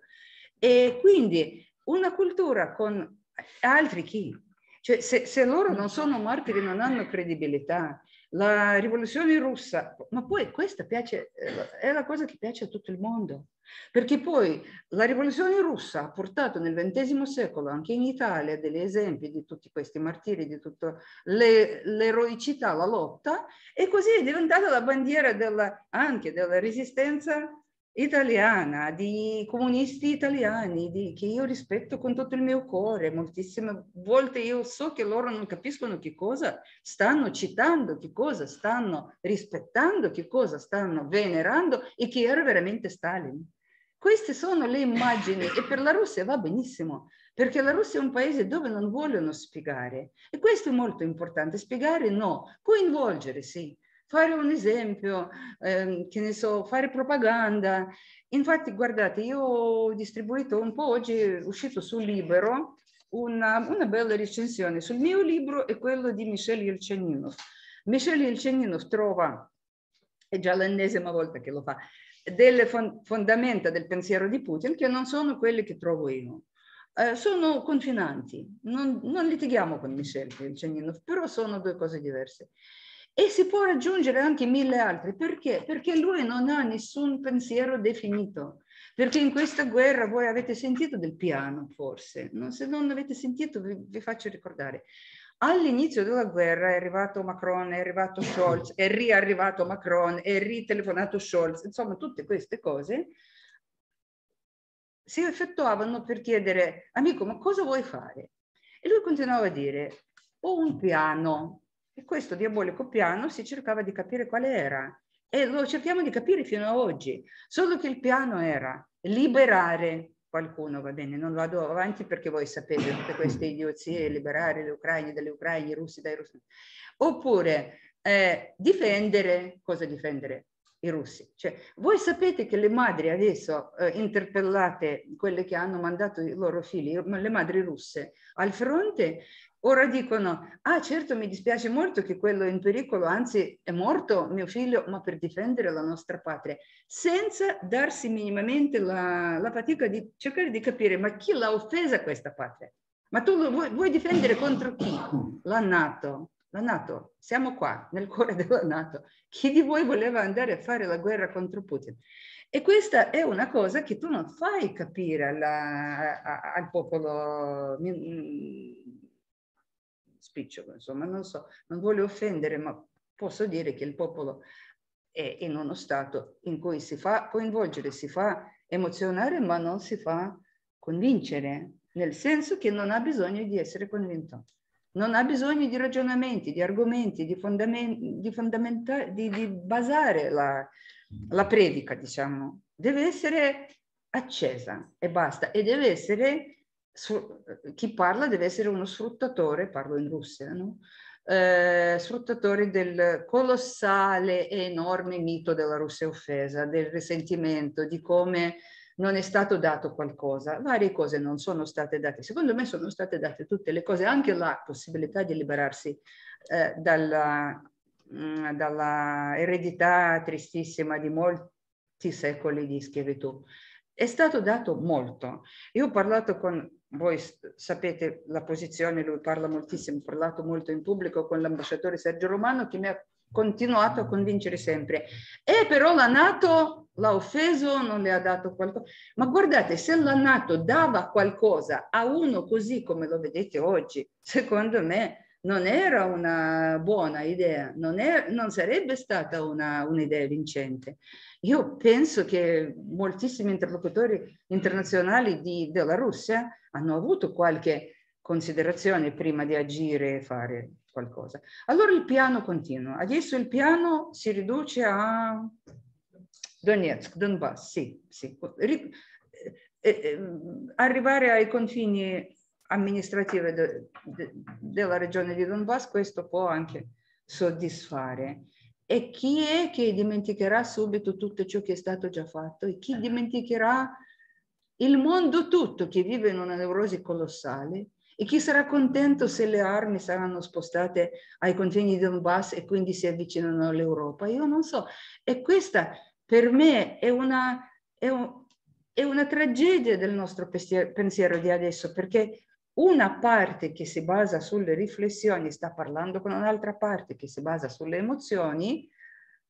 E quindi una cultura con altri chi? Cioè, se, se, loro non sono martiri, non hanno credibilità. La rivoluzione russa, ma poi questa piace, è la cosa che piace a tutto il mondo, perché poi la rivoluzione russa ha portato nel XX secolo anche in Italia degli esempi di tutti questi martiri, di tutta l'eroicità, la lotta, e così è diventata la bandiera della, anche della resistenza italiana, di comunisti italiani, di, che io rispetto con tutto il mio cuore. Moltissime volte io so che loro non capiscono che cosa stanno citando, che cosa stanno rispettando, che cosa stanno venerando e che era veramente Stalin. Queste sono le immagini e per la Russia va benissimo, perché la Russia è un paese dove non vogliono spiegare. E questo è molto importante, spiegare no, coinvolgere sì, fare un esempio, ehm, che ne so, fare propaganda. Infatti, guardate, io ho distribuito un po' oggi, è uscito sul Libero, una, una bella recensione sul mio libro e quello di Michel Yelcheninov. Michel Yelcheninov trova, è già l'ennesima volta che lo fa, delle fondamenta del pensiero di Putin che non sono quelle che trovo io. Eh, sono confinanti, non, non litighiamo con Michel Yelcheninov, però sono due cose diverse. E si può raggiungere anche mille altri. Perché? Perché lui non ha nessun pensiero definito. Perché in questa guerra voi avete sentito del piano, forse. No? Se non avete sentito, vi, vi faccio ricordare. All'inizio della guerra è arrivato Macron, è arrivato Scholz, è riarrivato Macron, è ritelefonato Scholz, insomma tutte queste cose si effettuavano per chiedere, amico, ma cosa vuoi fare? E lui continuava a dire, ho un piano, e questo diabolico piano si cercava di capire quale era e lo cerchiamo di capire fino ad oggi, solo che il piano era liberare qualcuno, va bene, non vado avanti perché voi sapete tutte queste idiozie, liberare le ucraine dalle ucraine, i russi dai russi, oppure eh, difendere, cosa difendere? I russi. Cioè, voi sapete che le madri adesso eh, interpellate, quelle che hanno mandato i loro figli, le madri russe, al fronte Ora dicono, ah certo mi dispiace molto che quello è in pericolo, anzi è morto mio figlio, ma per difendere la nostra patria, senza darsi minimamente la, la fatica di cercare di capire ma chi l'ha offesa questa patria? Ma tu vuoi, vuoi difendere contro chi? La Nato, la Nato, siamo qua nel cuore della Nato. Chi di voi voleva andare a fare la guerra contro Putin? E questa è una cosa che tu non fai capire alla, a, al popolo spicciolo, insomma, non so, non voglio offendere, ma posso dire che il popolo è in uno stato in cui si fa coinvolgere, si fa emozionare, ma non si fa convincere, nel senso che non ha bisogno di essere convinto non ha bisogno di ragionamenti, di argomenti, di, fondamenti, di, fondamenta- di, di basare la, la predica, diciamo. Deve essere accesa e basta. E deve essere, chi parla deve essere uno sfruttatore, parlo in Russia, no? Eh, sfruttatore del colossale e enorme mito della Russia offesa, del risentimento, di come non è stato dato qualcosa, varie cose non sono state date. Secondo me sono state date tutte le cose, anche la possibilità di liberarsi eh, dalla, mh, mm, dalla eredità tristissima di molti secoli di schiavitù. È stato dato molto. Io ho parlato con, voi sapete la posizione, lui parla moltissimo, ho parlato molto in pubblico con l'ambasciatore Sergio Romano che mi ha continuato a convincere sempre. E però la Nato l'ha offeso, non le ha dato qualcosa. Ma guardate, se la Nato dava qualcosa a uno così come lo vedete oggi, secondo me non era una buona idea, non, è, non sarebbe stata una, un'idea vincente. Io penso che moltissimi interlocutori internazionali di, della Russia hanno avuto qualche considerazione prima di agire e fare qualcosa. Allora il piano continua. Adesso il piano si riduce a Donetsk, Donbass, sì, sì. Eh, eh, arrivare ai confini amministrativi de, de, della regione di Donbass, questo può anche soddisfare. E chi è che dimenticherà subito tutto ciò che è stato già fatto? E chi dimenticherà il mondo tutto che vive in una neurosi colossale? E chi sarà contento se le armi saranno spostate ai confini di Donbass e quindi si avvicinano all'Europa? Io non so. E questa per me è una, è, un, è una tragedia del nostro pensiero di adesso, perché una parte che si basa sulle riflessioni sta parlando con un'altra parte che si basa sulle emozioni,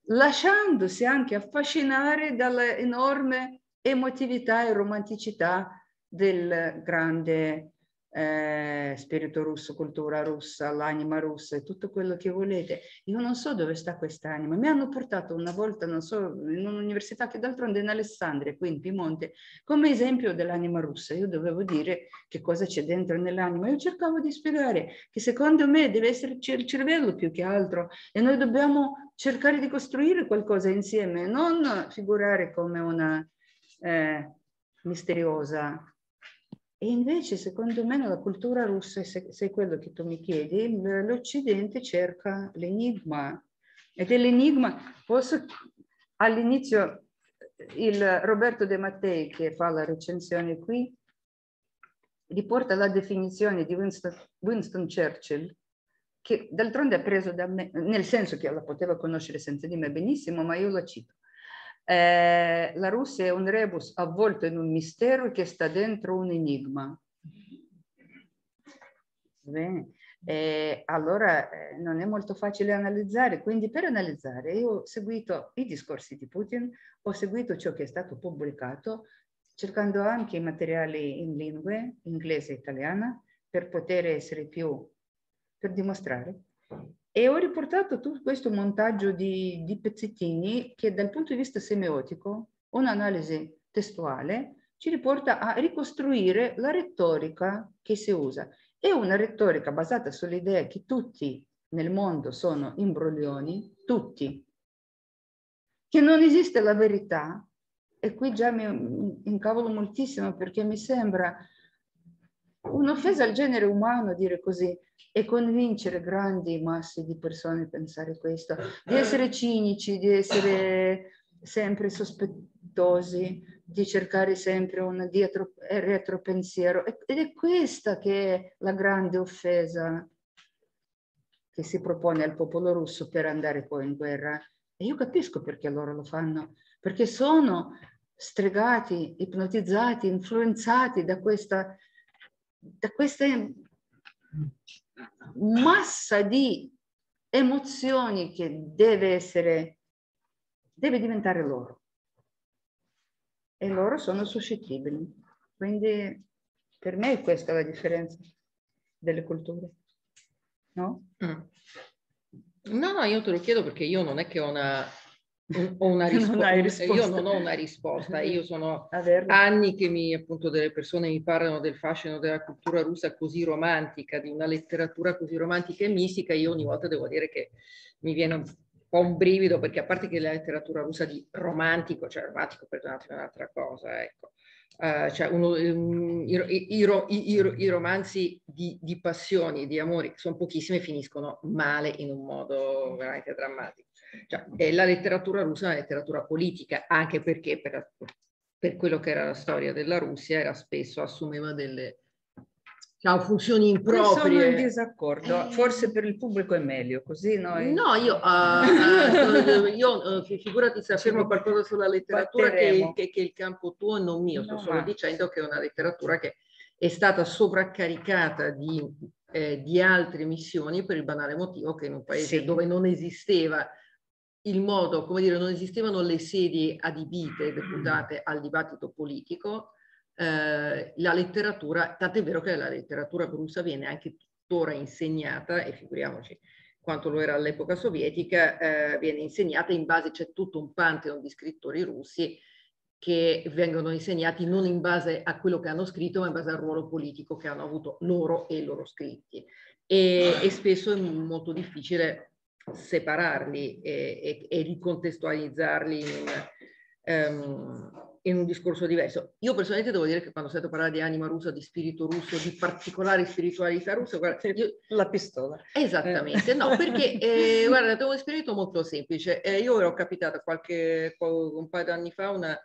lasciandosi anche affascinare dall'enorme emotività e romanticità del grande eh, spirito russo, cultura russa, l'anima russa e tutto quello che volete. Io non so dove sta quest'anima. Mi hanno portato una volta, non so, in un'università che d'altronde è in Alessandria, qui in Piemonte, come esempio dell'anima russa. Io dovevo dire che cosa c'è dentro nell'anima. Io cercavo di spiegare che secondo me deve esserci il cervello più che altro e noi dobbiamo cercare di costruire qualcosa insieme, non figurare come una eh, misteriosa e invece, secondo me, nella cultura russa, se, se è quello che tu mi chiedi, l'Occidente cerca l'enigma. Ed è l'enigma, posso all'inizio il Roberto De Mattei che fa la recensione qui riporta la definizione di Winston, Winston Churchill che d'altronde ha preso da me, nel senso che la poteva conoscere senza di me benissimo, ma io la cito. Eh, la Russia è un rebus avvolto in un mistero che sta dentro un enigma. Bene. Eh, allora eh, non è molto facile analizzare, quindi per analizzare io ho seguito i discorsi di Putin, ho seguito ciò che è stato pubblicato, cercando anche i materiali in lingue inglese e italiana per poter essere più, per dimostrare e ho riportato tutto questo montaggio di, di pezzettini che dal punto di vista semiotico, un'analisi testuale, ci riporta a ricostruire la retorica che si usa. È una retorica basata sull'idea che tutti nel mondo sono imbroglioni, tutti, che non esiste la verità, e qui già mi incavolo moltissimo perché mi sembra un'offesa al genere umano dire così e convincere grandi masse di persone a pensare questo, di essere cinici, di essere sempre sospettosi, di cercare sempre un dietro, eh, retropensiero. Ed è questa che è la grande offesa che si propone al popolo russo per andare poi in guerra. E io capisco perché loro lo fanno, perché sono stregati, ipnotizzati, influenzati da questa da questa massa di emozioni che deve essere, deve diventare loro. E loro sono suscettibili. Quindi per me questa è la differenza delle culture. No? Mm. No, no, io te lo chiedo perché io non è che ho una, ho una risposta. risposta. Io non ho una risposta. Io sono anni che mi, appunto, delle persone mi parlano del fascino della cultura russa così romantica, di una letteratura così romantica e mistica. Io ogni volta devo dire che mi viene un po' un brivido perché a parte che la letteratura russa di romantico, cioè romantico, perdonatemi, è un'altra cosa, ecco. Uh, cioè uno, um, i, i, i, i, romanzi di, di passioni, di amori, sono pochissimi e finiscono male in un modo veramente drammatico. Cioè, la letteratura russa è una letteratura politica, anche perché per, per, quello che era la storia della Russia era spesso assumeva delle diciamo, funzioni improprie. Sono in disaccordo, forse per il pubblico è meglio, così noi... No, io, uh, io uh, figurati se affermo qualcosa sulla letteratura che, che, che, è il campo tuo e non mio, sto no, solo ma... dicendo che è una letteratura che è stata sovraccaricata di, eh, di altre missioni per il banale motivo che in un paese sì. dove non esisteva il modo, come dire, non esistevano le sedi adibite, deputate al dibattito politico, eh, la letteratura, tant'è vero che la letteratura russa viene anche tuttora insegnata, e figuriamoci quanto lo era all'epoca sovietica, eh, viene insegnata in base, c'è tutto un pantheon di scrittori russi che vengono insegnati non in base a quello che hanno scritto, ma in base al ruolo politico che hanno avuto loro e i loro scritti. E, e spesso è molto difficile separarli e, e, e ricontestualizzarli in, um, in un discorso diverso. Io personalmente devo dire che quando sento parlare di anima russa, di spirito russo, di particolari spiritualità russa, guarda, io... la pistola. Esattamente, no, perché eh, guarda, è uno spirito molto semplice. Eh, io ero capitata qualche, un paio d'anni fa una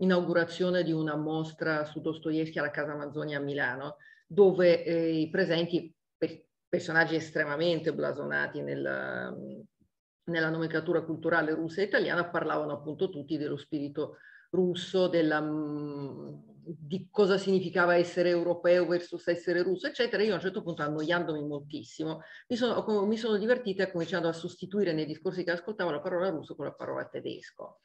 inaugurazione di una mostra su Dostoevsky alla Casa Manzoni a Milano, dove eh, i presenti, per, personaggi estremamente blasonati nella, nella nomenclatura culturale russa e italiana, parlavano appunto tutti dello spirito russo, della, mm, di cosa significava essere europeo versus essere russo, eccetera. Io a un certo punto, annoiandomi moltissimo, mi sono, mi sono divertita cominciando a sostituire nei discorsi che ascoltavo la parola russo con la parola tedesco.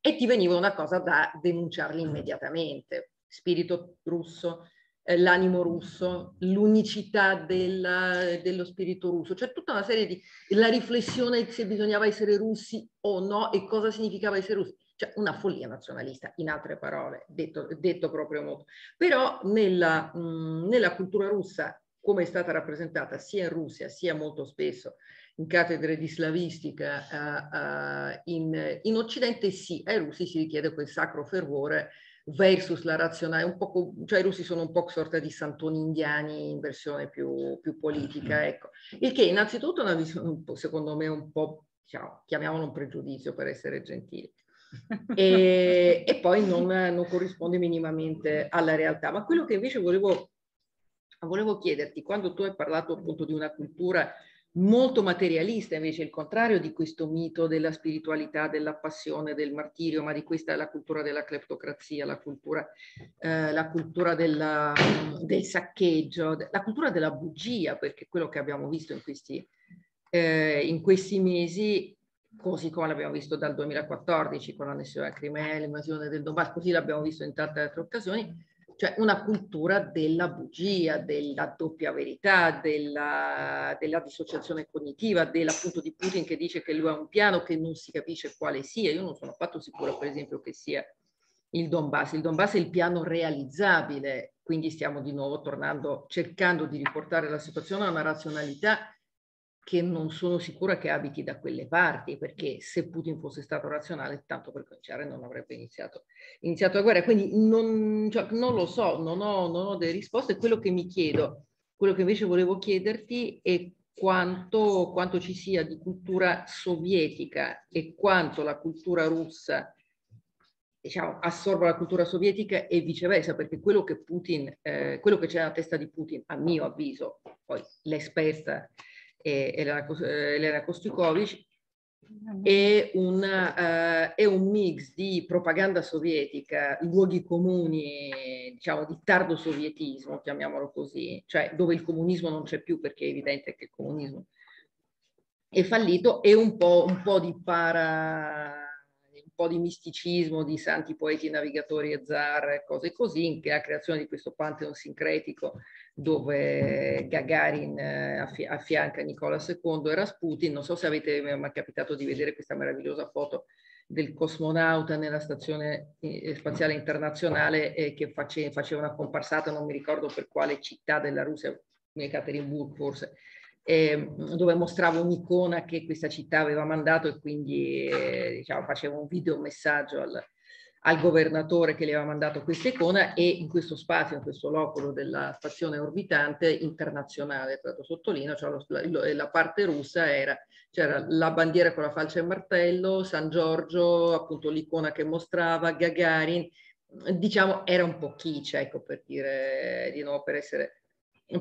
E ti veniva una cosa da denunciarli immediatamente. Spirito russo, eh, l'animo russo, l'unicità della, dello spirito russo, cioè tutta una serie di... la riflessione se bisognava essere russi o no e cosa significava essere russi cioè una follia nazionalista, in altre parole, detto, detto proprio molto. Però nella, mh, nella cultura russa, come è stata rappresentata sia in Russia sia molto spesso in cattedre di slavistica uh, uh, in, in, Occidente, sì, ai russi si richiede quel sacro fervore versus la razionale, un po', cioè i russi sono un po' sorta di santoni indiani in versione più, più politica, ecco. Il che innanzitutto è una visione, secondo me, un po', diciamo, chiamiamolo un pregiudizio per essere gentili e, e poi non, non, corrisponde minimamente alla realtà. Ma quello che invece volevo, volevo chiederti, quando tu hai parlato appunto di una cultura molto materialista, invece il contrario di questo mito della spiritualità, della passione, del martirio, ma di questa è la cultura della cleptocrazia, la cultura, eh, la cultura della, del saccheggio, la cultura della bugia, perché quello che abbiamo visto in questi, eh, in questi mesi così come l'abbiamo visto dal 2014 con l'annessione della Crimea, l'invasione del Donbass, così l'abbiamo visto in tante altre occasioni, cioè una cultura della bugia, della doppia verità, della, della dissociazione cognitiva, dell'appunto di Putin che dice che lui ha un piano che non si capisce quale sia. Io non sono affatto sicura, per esempio, che sia il Donbass. Il Donbass è il piano realizzabile, quindi stiamo di nuovo tornando, cercando di riportare la situazione a una razionalità che non sono sicura che abiti da quelle parti, perché se Putin fosse stato razionale, tanto per cominciare non avrebbe iniziato, iniziato la guerra. Quindi non, cioè, non lo so, non ho, non ho, delle risposte. Quello che mi chiedo, quello che invece volevo chiederti è quanto, quanto ci sia di cultura sovietica e quanto la cultura russa diciamo, assorba la cultura sovietica e viceversa, perché quello che Putin, eh, quello che c'è nella testa di Putin, a mio avviso, poi l'esperta Elena, Elena Kostikovic, è un, uh, è un, mix di propaganda sovietica, luoghi comuni, diciamo di tardo sovietismo, chiamiamolo così, cioè dove il comunismo non c'è più perché è evidente che il comunismo è fallito e un po', un po' di para po' di misticismo di santi poeti navigatori e zar, cose così, che la creazione di questo pantheon sincretico dove Gagarin eh, affianca Nicola II e Rasputin. Non so se avete mai capitato di vedere questa meravigliosa foto del cosmonauta nella stazione eh, spaziale internazionale eh, che face, faceva una comparsata, non mi ricordo per quale città della Russia, Ekaterinburg forse, eh, dove mostrava un'icona che questa città aveva mandato e quindi eh, diciamo, faceva un videomessaggio al, al governatore che gli aveva mandato questa icona e in questo spazio, in questo locolo della stazione orbitante internazionale, tra l'altro sottolineo, cioè lo, la parte russa era, c'era la bandiera con la falce e il martello, San Giorgio, appunto l'icona che mostrava, Gagarin, diciamo era un po' kitsch, ecco per dire di nuovo, per essere,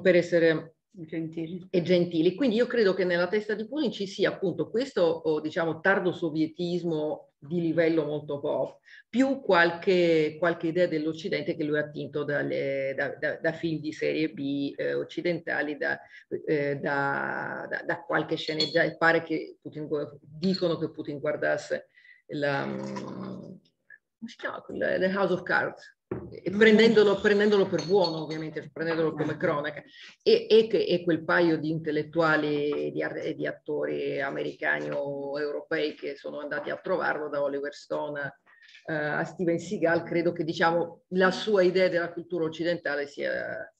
per essere Gentili. e gentili. Quindi io credo che nella testa di Putin ci sia appunto questo, diciamo, tardo sovietismo di livello molto pop, più qualche, qualche idea dell'Occidente che lui ha attinto dalle, da, da, da, film di serie B eh, occidentali, da, eh, da, qualche sceneggiato. Pare che Putin, dicono che Putin guardasse la, mm, come si chiama? The House of Cards, prendendolo, prendendolo, per buono ovviamente, prendendolo come eh. cronaca, e, e, e quel paio di intellettuali e di, di, attori americani o europei che sono andati a trovarlo, da Oliver Stone uh, a Steven Seagal, credo che diciamo, la sua idea della cultura occidentale sia,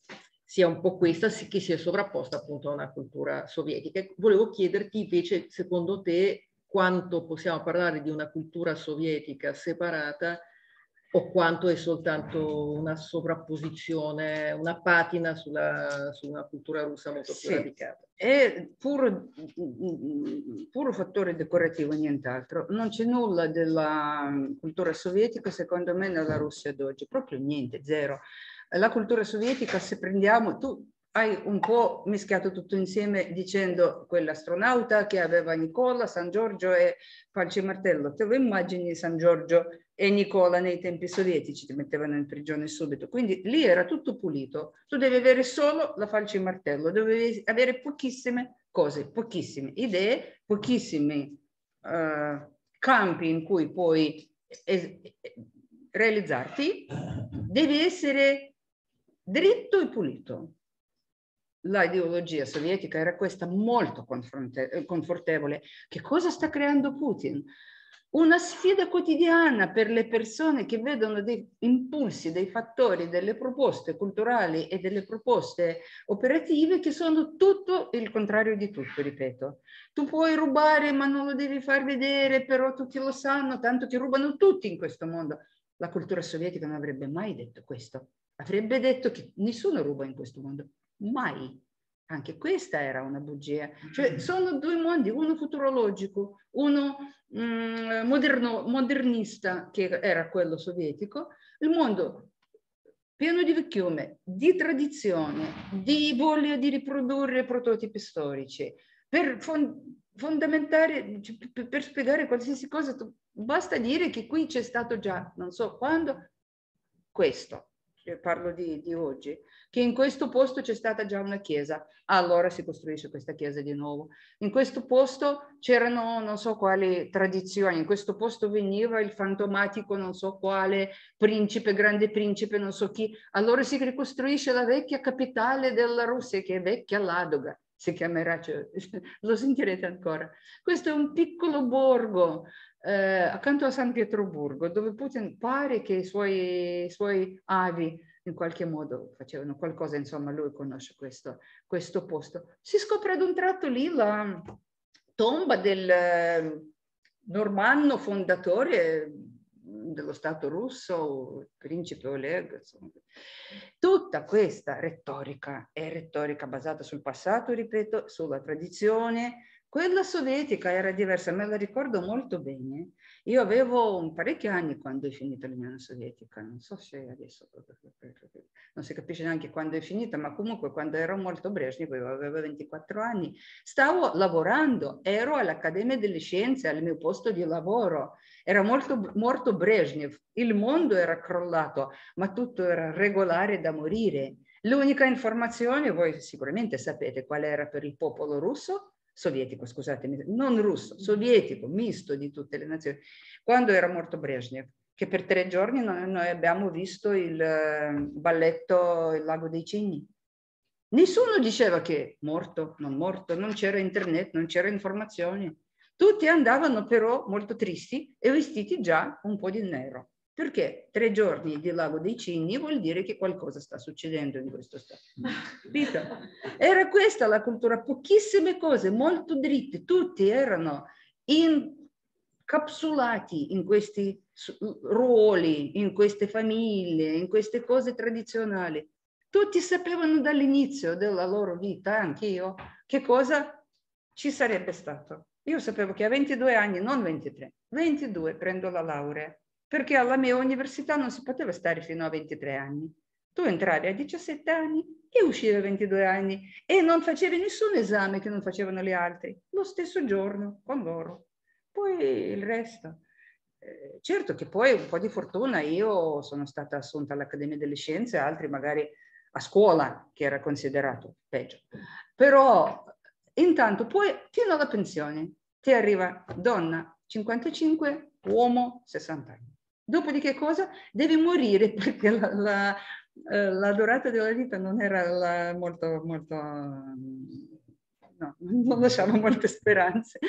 sia un po' questa, che sia sovrapposta appunto a una cultura sovietica. Volevo chiederti invece, secondo te, quanto possiamo parlare di una cultura sovietica separata o quanto è soltanto una sovrapposizione, una patina sulla, su una cultura russa molto più sì, radicata. È puro, puro fattore decorativo, nient'altro. Non c'è nulla della cultura sovietica, secondo me, nella Russia d'oggi, proprio niente, zero. La cultura sovietica, se prendiamo, tu hai un po' mischiato tutto insieme dicendo quell'astronauta che aveva Nicola, San Giorgio e Falce Martello. Te lo immagini San Giorgio e Nicola nei tempi sovietici, ti mettevano in prigione subito. Quindi lì era tutto pulito. Tu devi avere solo la falce martello, dovevi avere pochissime cose, pochissime idee, pochissimi uh, campi in cui puoi es- realizzarti. Devi essere dritto e pulito la ideologia sovietica era questa molto confortevole. Che cosa sta creando Putin? Una sfida quotidiana per le persone che vedono dei impulsi, dei fattori, delle proposte culturali e delle proposte operative che sono tutto il contrario di tutto, ripeto. Tu puoi rubare ma non lo devi far vedere, però tutti lo sanno, tanto che rubano tutti in questo mondo. La cultura sovietica non avrebbe mai detto questo. Avrebbe detto che nessuno ruba in questo mondo, Mai. Anche questa era una bugia. Cioè, mm. sono due mondi, uno futurologico, uno mm, moderno, modernista, che era quello sovietico, il mondo pieno di vecchiume, di tradizione, di voglia di riprodurre prototipi storici. Per fond fondamentare, cioè, per spiegare qualsiasi cosa, basta dire che qui c'è stato già, non so quando, questo parlo di, di, oggi, che in questo posto c'è stata già una chiesa, allora si costruisce questa chiesa di nuovo. In questo posto c'erano non so quali tradizioni, in questo posto veniva il fantomatico non so quale principe, grande principe, non so chi, allora si ricostruisce la vecchia capitale della Russia che è vecchia Ladoga si chiamerà, cioè, lo sentirete ancora. Questo è un piccolo borgo eh, accanto a San Pietroburgo, dove Putin pare che i suoi, i suoi, avi in qualche modo facevano qualcosa, insomma lui conosce questo, questo posto. Si scopre ad un tratto lì la tomba del eh, normanno fondatore dello Stato russo, il principe Oleg. Insomma. Tutta questa retorica è retorica basata sul passato, ripeto, sulla tradizione, quella sovietica era diversa, me la ricordo molto bene. Io avevo parecchi anni quando è finita l'Unione Sovietica, non so se adesso non si capisce neanche quando è finita, ma comunque quando ero molto Brezhnev, avevo 24 anni, stavo lavorando, ero all'Accademia delle Scienze, al mio posto di lavoro, era molto morto Brezhnev, il mondo era crollato, ma tutto era regolare da morire. L'unica informazione, voi sicuramente sapete qual era per il popolo russo, sovietico, scusatemi, non russo, sovietico, misto di tutte le nazioni, quando era morto Brezhnev, che per tre giorni noi, noi abbiamo visto il uh, balletto Il lago dei cigni. Nessuno diceva che morto, non morto, non c'era internet, non c'era informazioni. Tutti andavano però molto tristi e vestiti già un po' di nero. Perché tre giorni di Lago dei Cigni vuol dire che qualcosa sta succedendo in questo stato. Capito? Era questa la cultura, pochissime cose, molto dritte, tutti erano incapsulati in questi ruoli, in queste famiglie, in queste cose tradizionali. Tutti sapevano dall'inizio della loro vita, anche io, che cosa ci sarebbe stato. Io sapevo che a 22 anni, non 23, 22 prendo la laurea perché alla mia università non si poteva stare fino a 23 anni. Tu entravi a 17 anni e uscivi a 22 anni e non facevi nessun esame che non facevano gli altri, lo stesso giorno con loro. Poi il resto. Eh, certo che poi un po' di fortuna, io sono stata assunta all'Accademia delle Scienze, altri magari a scuola, che era considerato peggio. Però intanto poi fino alla pensione ti arriva donna 55, uomo 60 anni. Dopodiché cosa? Devi morire perché la, la, eh, la durata della vita non era la, molto, molto, no, non lasciava molte speranze,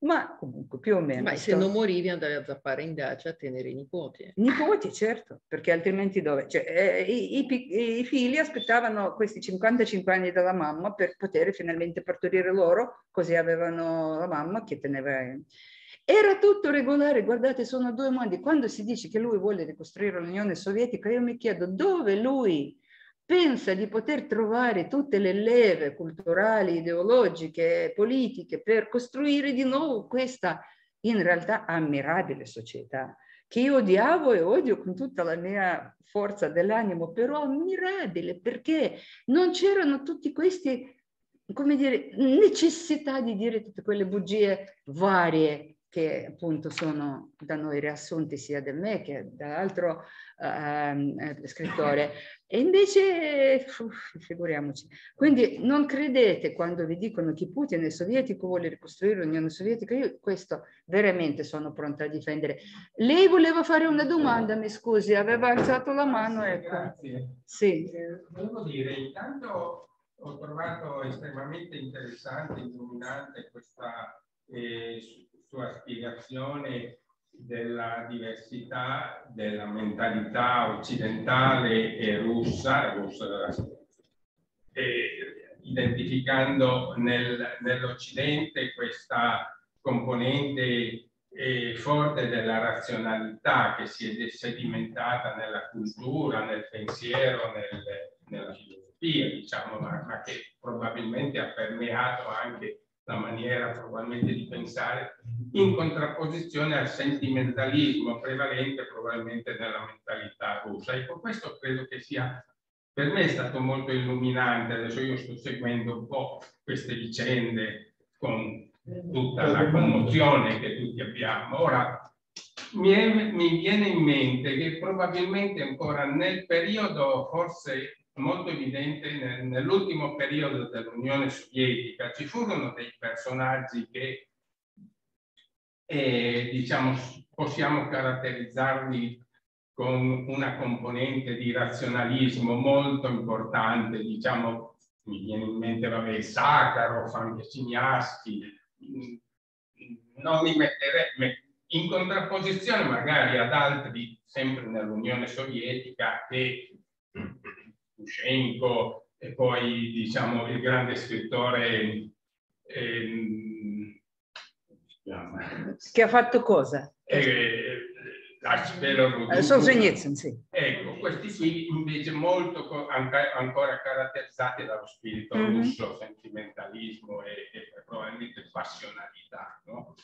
ma comunque più o meno. Ma se non morivi andavi a zappare in Dacia a tenere i nipoti. Nipoti, certo, perché altrimenti dove? Cioè, eh, i, i, i, figli aspettavano questi 55 anni dalla mamma per poter finalmente partorire loro, così avevano la mamma che teneva... Era tutto regolare, guardate, sono due mondi. Quando si dice che lui vuole ricostruire l'Unione Sovietica, io mi chiedo dove lui pensa di poter trovare tutte le leve culturali, ideologiche, politiche per costruire di nuovo questa in realtà ammirabile società che io odiavo e odio con tutta la mia forza dell'animo, però ammirabile perché non c'erano tutti questi, come dire, necessità di dire tutte quelle bugie varie che appunto sono da noi riassunti sia da me che dall'altro uh, scrittore. E invece, uff, figuriamoci. Quindi non credete quando vi dicono che Putin è sovietico, vuole ricostruire l'Unione Sovietica, io questo veramente sono pronta a difendere. Lei voleva fare una domanda, mi scusi, aveva alzato la mano. Ecco. Grazie. Sì. Eh, volevo dire, intanto ho trovato estremamente interessante, illuminante questa eh, sua spiegazione della diversità della mentalità occidentale e russa, russa e identificando nel, nell'Occidente questa componente eh, forte della razionalità che si è sedimentata nella cultura, nel pensiero, nel, nella filosofia, diciamo, ma, ma che probabilmente ha permeato anche la maniera probabilmente di pensare, in contrapposizione al sentimentalismo prevalente probabilmente nella mentalità russa. Ecco, questo credo che sia, per me è stato molto illuminante, adesso io sto seguendo un po' queste vicende con tutta la commozione che tutti abbiamo. Ora, mi, è, mi viene in mente che probabilmente ancora nel periodo forse molto evidente nell'ultimo periodo dell'Unione Sovietica. Ci furono dei personaggi che, eh, diciamo, possiamo caratterizzarli con una componente di razionalismo molto importante, diciamo, mi viene in mente, vabbè, Sakharov, anche Signaschi, non mi metterei in contrapposizione magari ad altri, sempre nell'Unione Sovietica, che Lushenko e poi diciamo il grande scrittore ehm, che ha fatto cosa? Eh, eh, Solzhenitsyn, sì. Ecco, questi qui invece molto ancora caratterizzati dallo spirito mm-hmm. russo, sentimentalismo e, e probabilmente passionalità. No?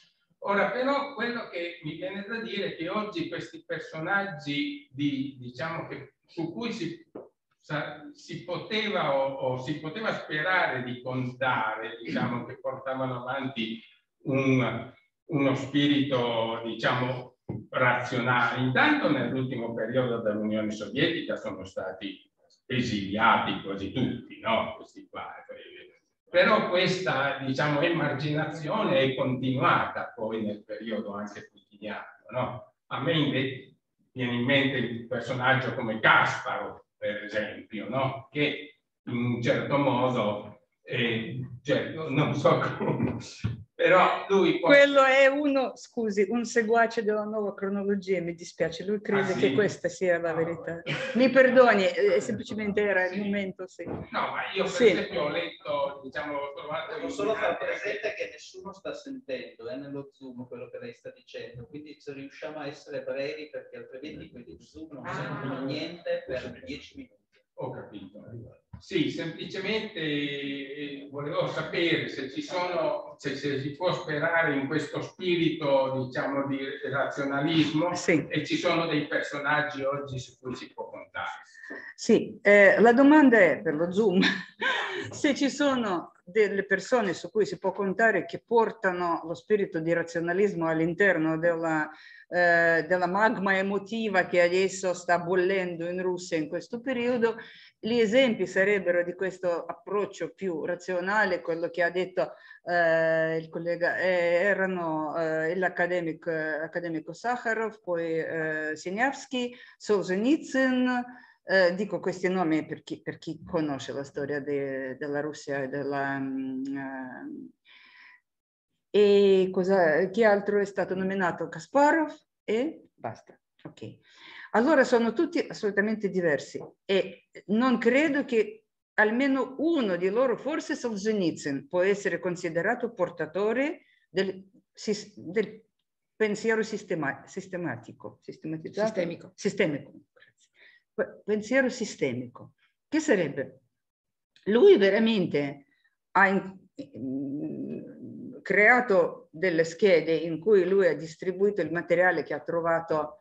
Ora, però, quello che mi viene da dire è che oggi questi personaggi di, diciamo che, su cui si si poteva o, o, si poteva sperare di contare, diciamo, che portavano avanti un, uno spirito, diciamo, razionale. Intanto nell'ultimo periodo dell'Unione Sovietica sono stati esiliati quasi tutti, no? Questi qua. Però questa, diciamo, emarginazione è continuata poi nel periodo anche quotidiano, no? A me viene in mente il personaggio come Gasparo, per esempio, no? Che in un certo modo, eh, cioè, non so come, però lui... Può... Quello è uno, scusi, un seguace della nuova cronologia, mi dispiace, lui crede ah, sì? che questa sia la verità. Mi perdoni, eh, semplicemente era il momento, sì. No, ma io per sì. esempio ho letto, diciamo, ho trovato... Devo solo far presente che nessuno sta sentendo, è eh, nello Zoom quello che lei sta dicendo, quindi se riusciamo a essere brevi perché altrimenti quelli di Zoom non sentono niente per dieci minuti. Ho capito. Sì, semplicemente eh, volevo sapere se ci sono, se, se, si può sperare in questo spirito, diciamo, di razionalismo sì. e ci sono dei personaggi oggi su cui si può contare. Sì, eh, la domanda è per lo Zoom, se ci sono delle persone su cui si può contare che portano lo spirito di razionalismo all'interno della, eh, della magma emotiva che adesso sta bollendo in Russia in questo periodo. Gli esempi sarebbero di questo approccio più razionale, quello che ha detto eh, il collega, eh, erano eh, l'accademico accademico Sakharov, poi eh, Sieniavsky, Solzhenitsyn, eh, dico questi nomi per chi, per chi conosce la storia de, della Russia e della... Um, e cosa, chi altro è stato nominato? Kasparov e basta. Ok. Allora sono tutti assolutamente diversi e non credo che almeno uno di loro, forse Solzhenitsyn, può essere considerato portatore del, del pensiero sistema, sistematico, sistemico. sistemico pensiero sistemico. Che sarebbe? Lui veramente ha in, in, creato delle schede in cui lui ha distribuito il materiale che ha trovato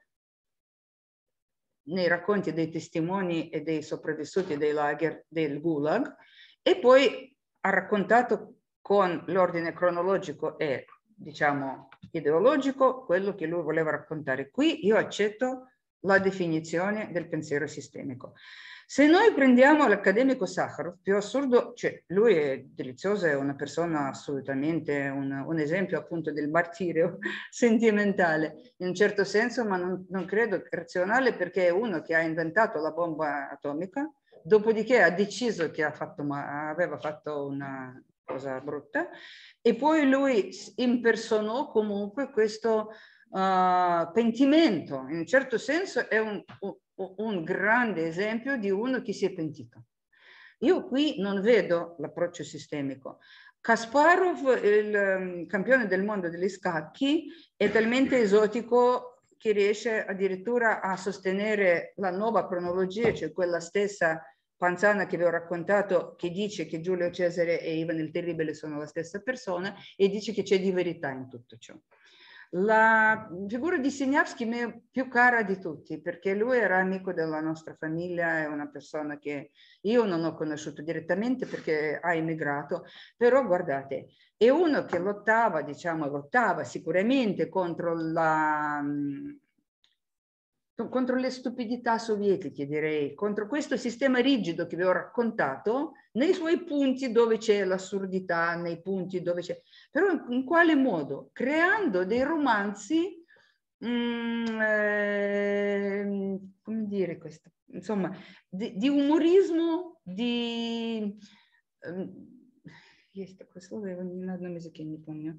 nei racconti dei testimoni e dei sopravvissuti dei lager del Gulag e poi ha raccontato con l'ordine cronologico e diciamo ideologico quello che lui voleva raccontare. Qui io accetto la definizione del pensiero sistemico. Se noi prendiamo l'accademico Sakharov, più assurdo, cioè lui è delizioso, è una persona assolutamente un, un esempio appunto del martirio sentimentale in un certo senso, ma non, non credo razionale perché è uno che ha inventato la bomba atomica, dopodiché ha deciso che ha fatto, aveva fatto una cosa brutta e poi lui impersonò comunque questo uh, pentimento. In un certo senso è un, un grande esempio di uno che si è pentito. Io qui non vedo l'approccio sistemico. Kasparov, il um, campione del mondo degli scacchi, è talmente esotico che riesce addirittura a sostenere la nuova cronologia, cioè quella stessa panzana che vi ho raccontato, che dice che Giulio Cesare e Ivan il Terribile sono la stessa persona e dice che c'è di verità in tutto ciò. La figura di Signavsky mi è più cara di tutti perché lui era amico della nostra famiglia, è una persona che io non ho conosciuto direttamente perché ha emigrato, però guardate, è uno che lottava, diciamo, lottava sicuramente contro la contro le stupidità sovietiche, direi, contro questo sistema rigido che vi ho raccontato, nei suoi punti dove c'è l'assurdità, nei punti dove c'è... Però in, in, quale modo? Creando dei romanzi, mm, eh, come dire questo? Insomma, di, di umorismo, di... Eh, есть такое слово, его ни на одном языке не помню.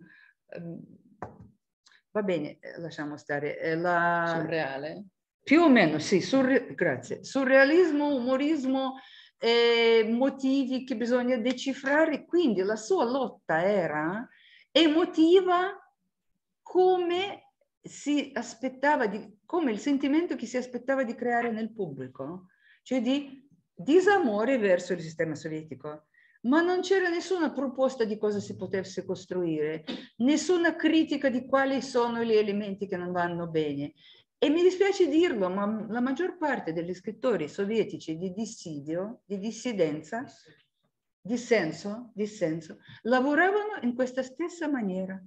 Va bene, lasciamo stare. La... Surreale? Più o meno, sì, surre- grazie. Surrealismo, umorismo, eh, motivi che bisogna decifrare, quindi la sua lotta era emotiva come si aspettava di, come il sentimento che si aspettava di creare nel pubblico, cioè di disamore verso il sistema sovietico. Ma non c'era nessuna proposta di cosa si potesse costruire, nessuna critica di quali sono gli elementi che non vanno bene. E mi dispiace dirlo, ma la maggior parte degli scrittori sovietici di dissidio, di dissidenza, dissenso, dissenso, lavoravano in questa stessa maniera.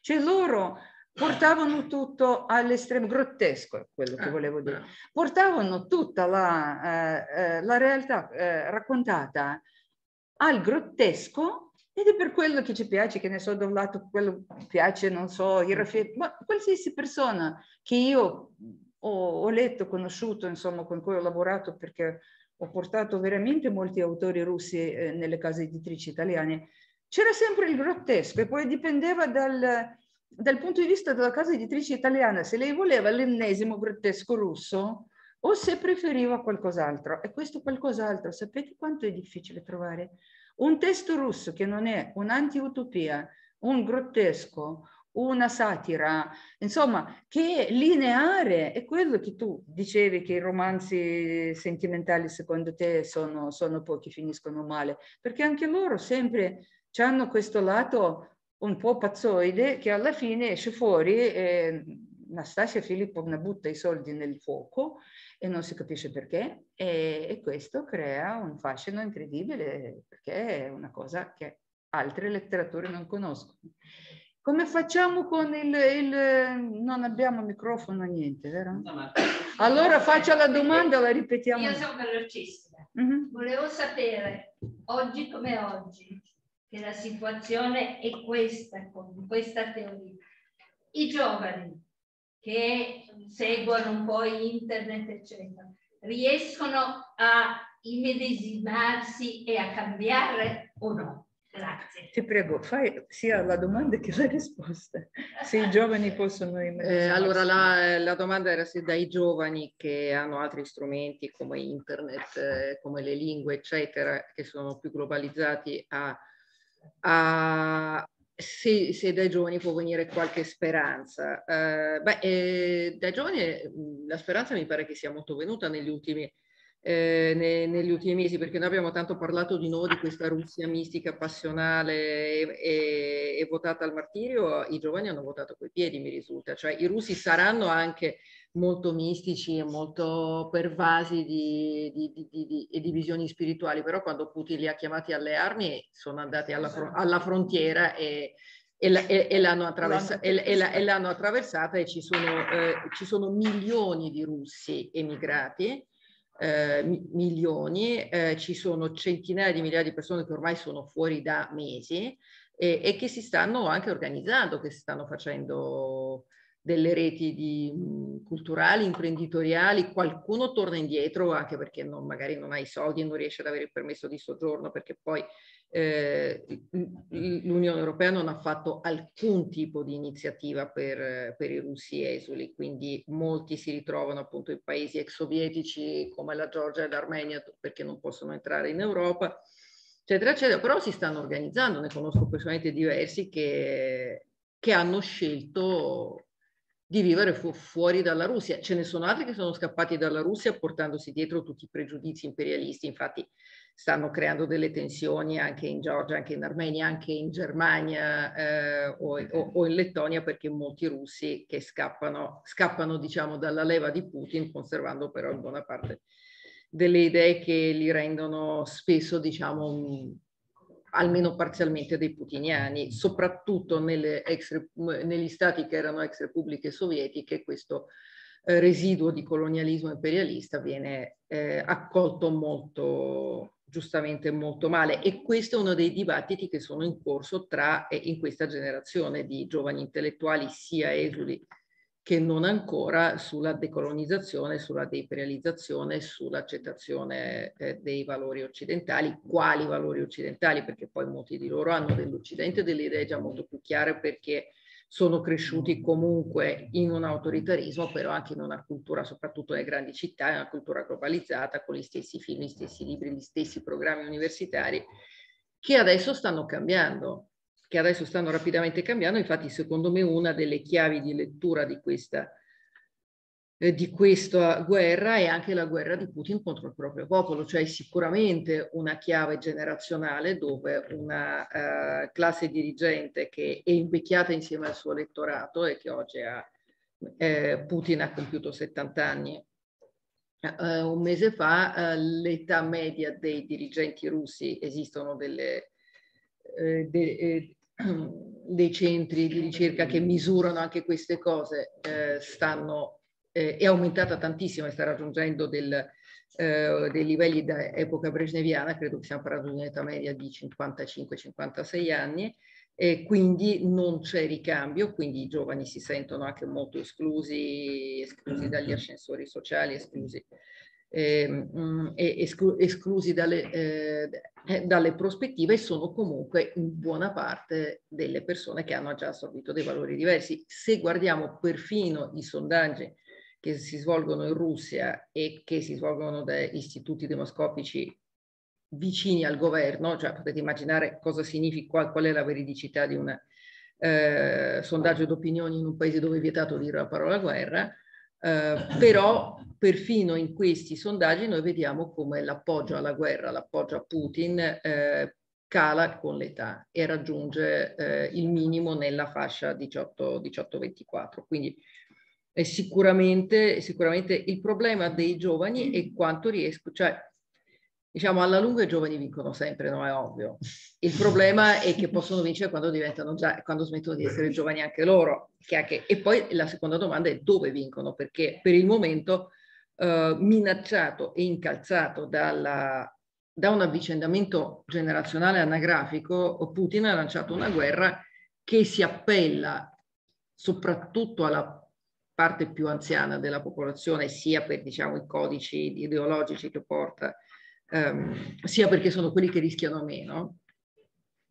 Cioè loro portavano tutto all'estremo grottesco, quello che ah, volevo dire. Portavano tutta la, eh, eh, la realtà eh, raccontata al grottesco Ed è per quello che ci piace, che ne so, da un lato quello piace, non so, il raffetto, ma qualsiasi persona che io ho, ho letto, conosciuto, insomma, con cui ho lavorato, perché ho portato veramente molti autori russi eh, nelle case editrici italiane, c'era sempre il grottesco e poi dipendeva dal, dal punto di vista della casa editrice italiana se lei voleva l'ennesimo grottesco russo o se preferiva qualcos'altro. E questo qualcos'altro, sapete quanto è difficile trovare? Un testo russo che non è un'anti-utopia, un grottesco, una satira, insomma, che lineare, è quello che tu dicevi che i romanzi sentimentali secondo te sono, sono pochi, finiscono male, perché anche loro sempre hanno questo lato un po' pazzoide che alla fine esce fuori e Nastasia Filippovna butta i soldi nel fuoco e non si capisce perché e, e, questo crea un fascino incredibile perché è una cosa che altre letterature non conoscono. Come facciamo con il, il non abbiamo microfono niente, vero? Allora faccio la domanda, la ripetiamo. Io sono velocissima. Mm -hmm. Volevo sapere, oggi come oggi, che la situazione è questa, con questa teoria. I giovani che seguono un po' internet, eccetera, riescono a immedesimarsi e a cambiare o no? Grazie. Ti prego, fai sia la domanda che la risposta. Se i giovani possono eh, Allora, la, la, domanda era se dai giovani che hanno altri strumenti come internet, eh, come le lingue, eccetera, che sono più globalizzati, a, a, se, se, dai giovani può venire qualche speranza. Uh, beh, eh, dai giovani la speranza mi pare che sia molto venuta negli ultimi, eh, ne, negli ultimi mesi, perché noi abbiamo tanto parlato di nuovo di questa Russia mistica, passionale e, e, e votata al martirio, i giovani hanno votato coi piedi, mi risulta. Cioè i russi saranno anche molto mistici e molto pervasi di, di, di, di, di visioni spirituali, però quando Putin li ha chiamati alle armi sono andati alla, alla frontiera e, e, la, e, e, l'hanno attraversa, e, la, e, l'hanno attraversata e ci sono, eh, ci sono milioni di russi emigrati, eh, milioni, eh, ci sono centinaia di migliaia di persone che ormai sono fuori da mesi e, che si stanno anche organizzando, che si stanno facendo delle reti di, culturali, imprenditoriali, qualcuno torna indietro anche perché non, magari non ha i soldi e non riesce ad avere il permesso di soggiorno perché poi eh, l'Unione Europea non ha fatto alcun tipo di iniziativa per, per, i russi esuli, quindi molti si ritrovano appunto in paesi ex sovietici come la Georgia e l'Armenia perché non possono entrare in Europa, eccetera, eccetera, però si stanno organizzando, ne conosco personalmente diversi che, che hanno scelto di vivere fu fuori dalla Russia. Ce ne sono altri che sono scappati dalla Russia portandosi dietro tutti i pregiudizi imperialisti, infatti stanno creando delle tensioni anche in Georgia, anche in Armenia, anche in Germania eh, o, o, o, in Lettonia perché molti russi che scappano, scappano diciamo dalla leva di Putin conservando però in buona parte delle idee che li rendono spesso diciamo almeno parzialmente dei putiniani, soprattutto ex, negli stati che erano ex repubbliche sovietiche, questo eh, residuo di colonialismo imperialista viene eh, accolto molto, giustamente molto male. E questo è uno dei dibattiti che sono in corso tra, eh, in questa generazione di giovani intellettuali sia esuli che non ancora sulla decolonizzazione, sulla deimperializzazione, sull'accettazione eh, dei valori occidentali, quali valori occidentali, perché poi molti di loro hanno dell'Occidente delle idee già molto più chiare perché sono cresciuti comunque in un autoritarismo, però anche in una cultura, soprattutto nelle grandi città, una cultura globalizzata, con gli stessi film, gli stessi libri, gli stessi programmi universitari, che adesso stanno cambiando che adesso stanno rapidamente cambiando. Infatti, secondo me, una delle chiavi di lettura di questa, eh, di questa guerra è anche la guerra di Putin contro il proprio popolo, cioè sicuramente una chiave generazionale dove una uh, classe dirigente che è invecchiata insieme al suo elettorato e che oggi ha, eh, Putin ha compiuto 70 anni. Uh, un mese fa uh, l'età media dei dirigenti russi esistono delle, de, dei centri di ricerca che misurano anche queste cose eh, stanno, eh, è aumentata tantissimo e sta raggiungendo del, eh, dei livelli da epoca brezhneviana, credo che stiamo parlando di un'età media di 55-56 anni, e quindi non c'è ricambio, quindi i giovani si sentono anche molto esclusi, esclusi dagli ascensori sociali, esclusi, esclu esclusi dalle, eh, eh, dalle, prospettive sono comunque in buona parte delle persone che hanno già assorbito dei valori diversi. Se guardiamo perfino i sondaggi che si svolgono in Russia e che si svolgono da istituti demoscopici vicini al governo, cioè potete immaginare cosa significa, qual, qual è la veridicità di un eh, sondaggio d'opinioni in un paese dove è vietato dire la parola guerra, eh, però perfino in questi sondaggi noi vediamo come l'appoggio alla guerra, l'appoggio a Putin eh, cala con l'età e raggiunge eh, il minimo nella fascia 18-24. Quindi sicuramente, sicuramente il problema dei giovani è quanto riesco, cioè diciamo alla lunga i giovani vincono sempre, no? È ovvio. Il problema è che possono vincere quando diventano già, quando smettono di essere giovani anche loro. Anche, e poi la seconda domanda è dove vincono, perché per il momento eh, minacciato e incalzato dalla, da un avvicendamento generazionale anagrafico, Putin ha lanciato una guerra che si appella soprattutto alla parte più anziana della popolazione, sia per diciamo, i codici ideologici che porta ehm, sia perché sono quelli che rischiano meno.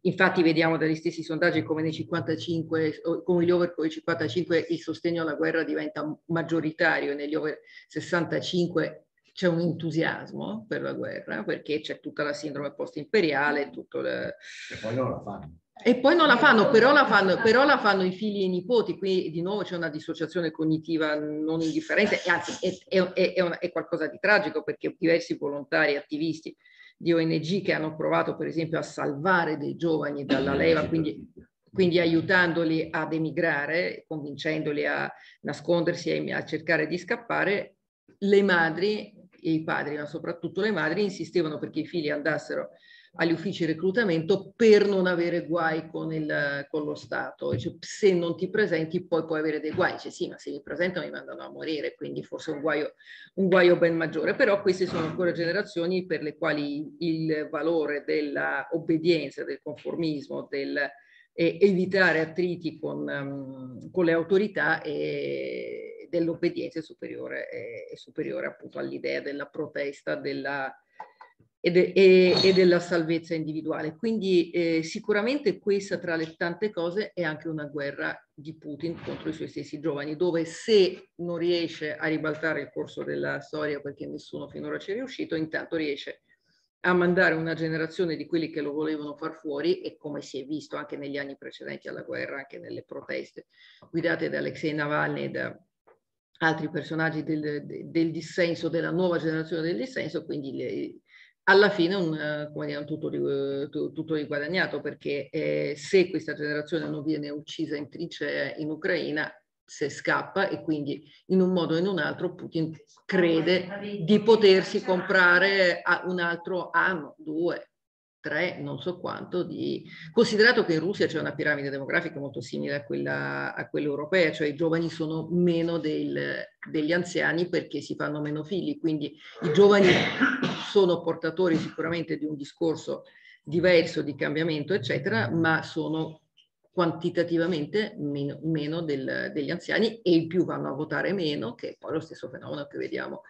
Infatti vediamo dagli stessi sondaggi come nei 55, come gli over 55 il sostegno alla guerra diventa maggioritario e negli over 65 c'è un entusiasmo per la guerra perché c'è tutta la sindrome post-imperiale, tutto le... E poi non la fanno. E poi non la fanno, però la fanno, però la fanno i figli e i nipoti, qui di nuovo c'è una dissociazione cognitiva non indifferente, anzi è, è, è, una, è, qualcosa di tragico perché diversi volontari attivisti di ONG che hanno provato per esempio a salvare dei giovani dalla leva, quindi, quindi aiutandoli ad emigrare, convincendoli a nascondersi e a cercare di scappare, le madri e i padri, ma soprattutto le madri, insistevano perché i figli andassero agli uffici reclutamento per non avere guai con, il, con lo Stato. Dice, se non ti presenti poi puoi avere dei guai. Dice sì, ma se mi presentano mi mandano a morire, quindi forse un guaio, un guaio ben maggiore. Però queste sono ancora generazioni per le quali il valore dell'obbedienza, del conformismo, del eh, evitare attriti con, um, con le autorità e dell'obbedienza è superiore, è, è superiore appunto all'idea della protesta, della e, e, e, della salvezza individuale. Quindi eh, sicuramente questa tra le tante cose è anche una guerra di Putin contro i suoi stessi giovani, dove se non riesce a ribaltare il corso della storia perché nessuno finora ci è riuscito, intanto riesce a mandare una generazione di quelli che lo volevano far fuori e come si è visto anche negli anni precedenti alla guerra, anche nelle proteste guidate da Alexei Navalny e da altri personaggi del, del dissenso, della nuova generazione del dissenso, quindi le, alla fine un, come dire, un tutto, tutto riguadagnato perché eh, se questa generazione non viene uccisa in trincea in Ucraina, se scappa e quindi in un modo o in un altro Putin crede di potersi comprare un altro anno, due, tre, non so quanto, di... considerato che in Russia c'è una piramide demografica molto simile a quella, a quella europea, cioè i giovani sono meno del, degli anziani perché si fanno meno figli, quindi i giovani sono portatori sicuramente di un discorso diverso di cambiamento, eccetera, ma sono quantitativamente meno, meno del, degli anziani e in più vanno a votare meno, che è poi lo stesso fenomeno che vediamo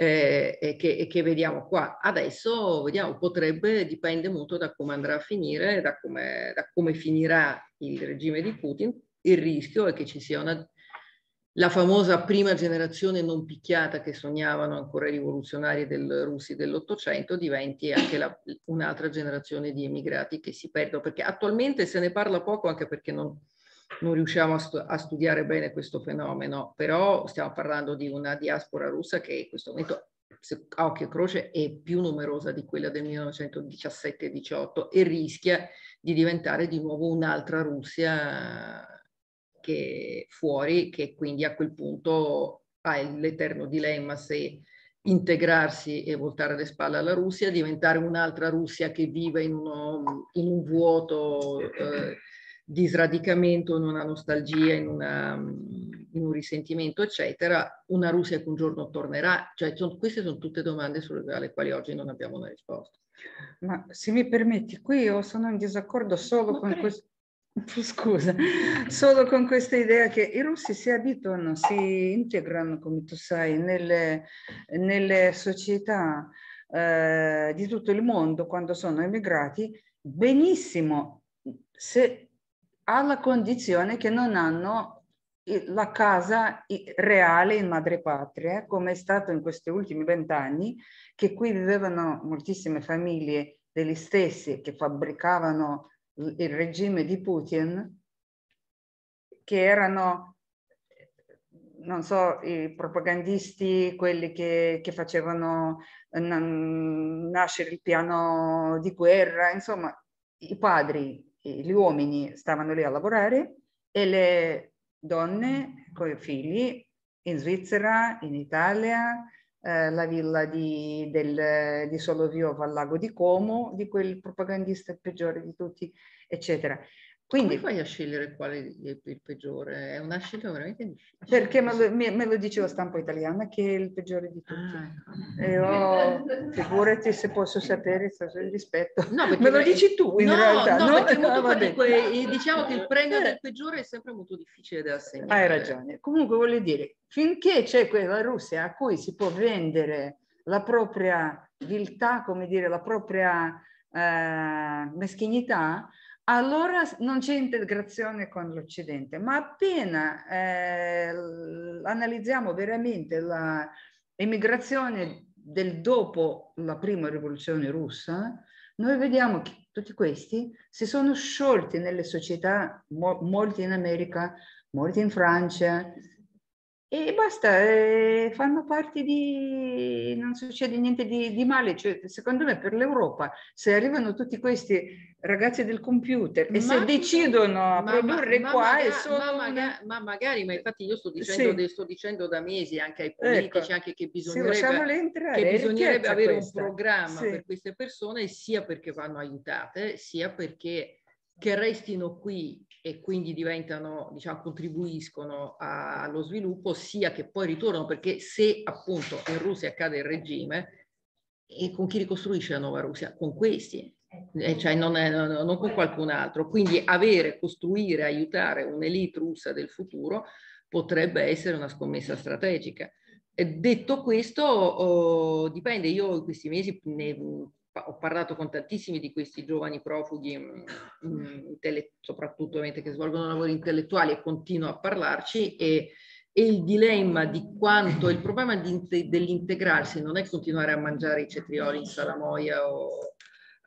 eh, che, che, vediamo qua. Adesso vediamo, potrebbe, dipende molto da come andrà a finire, da come, da come finirà il regime di Putin. Il rischio è che ci sia una, la famosa prima generazione non picchiata che sognavano ancora i rivoluzionari del, russi dell'Ottocento diventi anche un'altra generazione di emigrati che si perdono, perché attualmente se ne parla poco anche perché non, non riusciamo a, stu a, studiare bene questo fenomeno, però stiamo parlando di una diaspora russa che in questo momento a occhio e croce è più numerosa di quella del 1917-18 e rischia di diventare di nuovo un'altra Russia che fuori, che quindi a quel punto ha l'eterno dilemma se integrarsi e voltare le spalle alla Russia, diventare un'altra Russia che vive in, uno, in un vuoto eh, di sradicamento, in una nostalgia, in una, in un risentimento, eccetera, una Russia che un giorno tornerà? Cioè, sono, queste sono tutte domande sulle, alle quali oggi non abbiamo una risposta. Ma se mi permetti, qui io sono in disaccordo solo con questo. Scusa, solo con questa idea che i russi si abituano, si integrano, come tu sai, nelle, nelle società eh, di tutto il mondo quando sono emigrati benissimo, se, alla condizione che non hanno la casa reale in madrepatria, come è stato in questi ultimi vent'anni, che qui vivevano moltissime famiglie degli stessi che fabbricavano il regime di Putin, che erano, non so, i propagandisti, quelli che, che facevano nascere il piano di guerra, insomma, i padri, gli uomini stavano lì a lavorare e le donne con i figli in Svizzera, in Italia, eh, la villa di, del, di Soloviov al lago di Como, di quel propagandista peggiore di tutti, eccetera. Quindi, Come fai a scegliere quale è il peggiore? È una scelta veramente difficile. Perché me lo, me, lo dice la stampa italiana che è il peggiore di tutti. Ah, e oh, figurati se posso sapere se il rispetto. No, me lo dici tu in no, realtà. No, no? Perché ah, comunque, diciamo che il premio del peggiore è sempre molto difficile da assegnare. Hai ragione. Comunque voglio dire, finché c'è quella Russia a cui si può vendere la propria viltà, come dire, la propria eh, meschinità, allora non c'è integrazione con l'Occidente, ma appena eh, analizziamo veramente l'emigrazione del dopo la prima rivoluzione russa, noi vediamo che tutti questi si sono sciolti nelle società, mo molti in America, molti in Francia, e basta, eh, fanno parte di... non succede niente di, di male. Cioè, secondo me per l'Europa, se arrivano tutti questi ragazzi del computer e ma, se decidono a ma, produrre ma, qua ma, solo ma, una... ma, magari, ma infatti io sto dicendo, sì. sto dicendo da mesi anche ai politici ecco. anche che bisognerebbe, entrare, che bisognerebbe avere questa. un programma sì. per queste persone sia perché vanno aiutate sia perché che restino qui e quindi diventano, diciamo, contribuiscono a, allo sviluppo, sia che poi ritornano, perché se appunto in Russia cade il regime, e con chi ricostruisce la nuova Russia? Con questi, eh, cioè non, è, non, con qualcun altro. Quindi avere, costruire, aiutare un'elite russa del futuro potrebbe essere una scommessa strategica. Detto questo, oh, dipende, io in questi mesi ne, ho parlato con tantissimi di questi giovani profughi, mh, mm, mm, soprattutto che svolgono lavori intellettuali e continuo a parlarci e, e il dilemma di quanto il problema dell'integrarsi non è continuare a mangiare i cetrioli in salamoia o,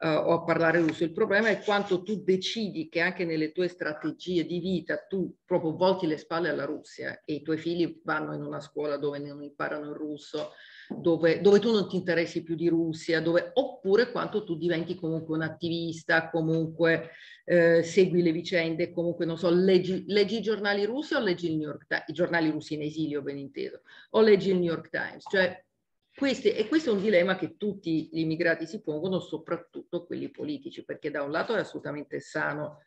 uh, o a parlare russo, il problema è quanto tu decidi che anche nelle tue strategie di vita tu proprio volti le spalle alla Russia e i tuoi figli vanno in una scuola dove non imparano il russo dove, dove, tu non ti interessi più di Russia, dove, oppure quanto tu diventi comunque un attivista, comunque eh, segui le vicende, comunque non so, leggi, leggi, i giornali russi o leggi il New York Times, i giornali russi in esilio ben inteso, o leggi il New York Times, cioè questi, e questo è un dilemma che tutti gli immigrati si pongono, soprattutto quelli politici, perché da un lato è assolutamente sano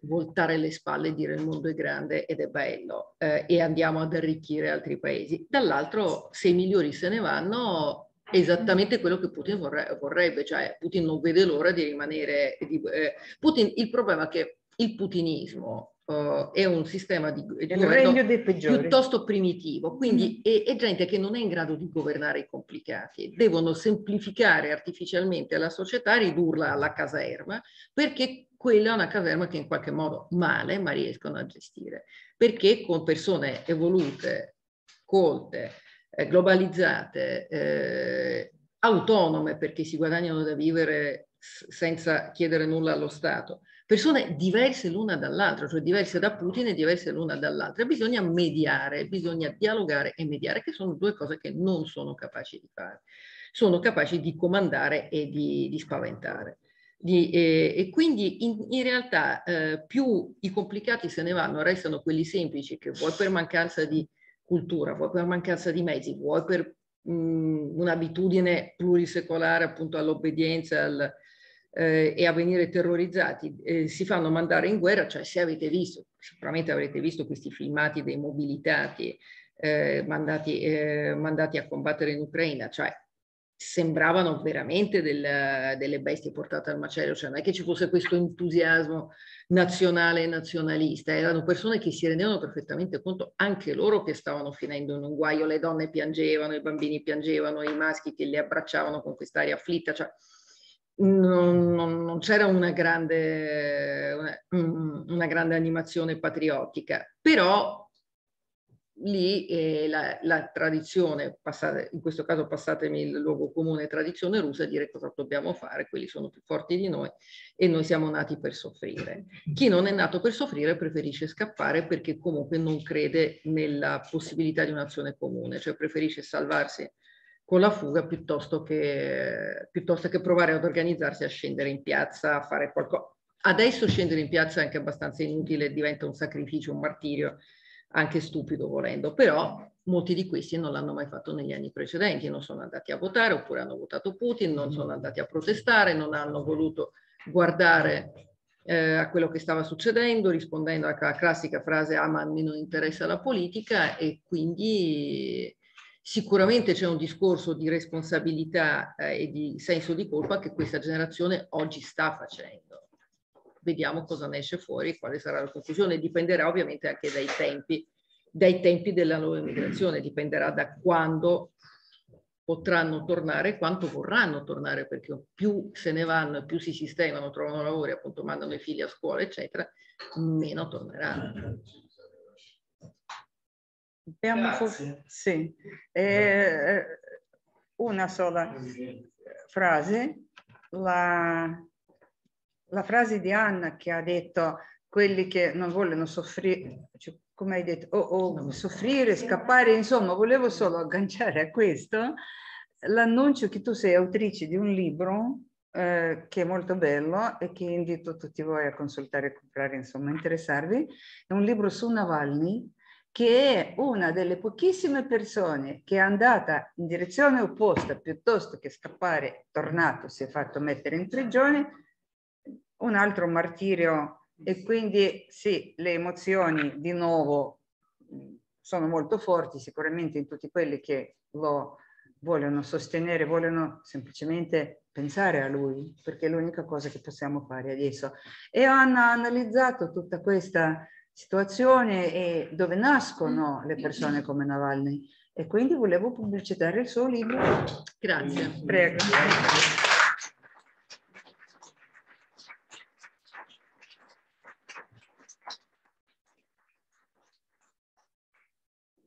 voltare le spalle e dire il mondo è grande ed è bello eh, e andiamo ad arricchire altri paesi. Dall'altro, se i migliori se ne vanno, è esattamente quello che Putin vorrebbe, cioè Putin non vede l'ora di rimanere... Di, eh, Putin, il problema è che il putinismo Uh, è un sistema di, di governo piuttosto primitivo, quindi mm. è, è, gente che non è in grado di governare i complicati, devono semplificare artificialmente la società, ridurla alla caserma, perché quella è una caserma che in qualche modo male, ma riescono a gestire, perché con persone evolute, colte, eh, globalizzate, eh, autonome perché si guadagnano da vivere senza chiedere nulla allo Stato, persone diverse l'una dall'altra, cioè diverse da Putin e diverse l'una dall'altra. Bisogna mediare, bisogna dialogare e mediare, che sono due cose che non sono capaci di fare. Sono capaci di comandare e di, di spaventare. Di, eh, e quindi in, in realtà eh, più i complicati se ne vanno, restano quelli semplici che vuoi per mancanza di cultura, vuoi per mancanza di mezzi, vuoi per un'abitudine plurisecolare appunto all'obbedienza, al, eh, e a venire terrorizzati eh, si fanno mandare in guerra, cioè se avete visto, sicuramente avrete visto questi filmati dei mobilitati eh, mandati, eh, mandati, a combattere in Ucraina, cioè sembravano veramente del, delle bestie portate al macello, cioè non è che ci fosse questo entusiasmo nazionale e nazionalista, erano persone che si rendevano perfettamente conto anche loro che stavano finendo in un guaio, le donne piangevano, i bambini piangevano, i maschi che li abbracciavano con quest'aria afflitta, cioè non, non, non c'era una grande, una, una grande animazione patriottica, però lì eh, la, la, tradizione, passate, in questo caso passatemi il luogo comune, tradizione russa, dire cosa dobbiamo fare, quelli sono più forti di noi e noi siamo nati per soffrire. Chi non è nato per soffrire preferisce scappare perché comunque non crede nella possibilità di un'azione comune, cioè preferisce salvarsi con la fuga piuttosto che, piuttosto che provare ad organizzarsi a scendere in piazza, a fare qualcosa. Adesso scendere in piazza è anche abbastanza inutile, diventa un sacrificio, un martirio, anche stupido volendo, però molti di questi non l'hanno mai fatto negli anni precedenti, non sono andati a votare oppure hanno votato Putin, non sono andati a protestare, non hanno voluto guardare eh, a quello che stava succedendo, rispondendo alla classica frase ah ma a me non interessa la politica e quindi Sicuramente c'è un discorso di responsabilità eh, e di senso di colpa che questa generazione oggi sta facendo. Vediamo cosa ne esce fuori, quale sarà la conclusione. Dipenderà ovviamente anche dai tempi, dai tempi della nuova immigrazione, dipenderà da quando potranno tornare, quanto vorranno tornare, perché più se ne vanno, più si sistemano, trovano lavori, appunto mandano i figli a scuola, eccetera, meno torneranno. Abbiamo sì. Eh, una sola frase, la, la, frase di Anna che ha detto quelli che non vogliono soffrire, cioè, come hai detto, o, o soffrire, scappare, insomma, volevo solo agganciare a questo l'annuncio che tu sei autrice di un libro eh, che è molto bello e che invito tutti voi a consultare e comprare, insomma, interessarvi. È un libro su Navalny che è una delle pochissime persone che è andata in direzione opposta piuttosto che scappare, tornato, si è fatto mettere in prigione, un altro martirio e quindi sì, le emozioni di nuovo sono molto forti sicuramente in tutti quelli che lo vogliono sostenere, vogliono semplicemente pensare a lui, perché è l'unica cosa che possiamo fare adesso. E hanno analizzato tutta questa situazione e dove nascono le persone come Navalny. E quindi volevo pubblicitare il suo libro. Grazie. Prego.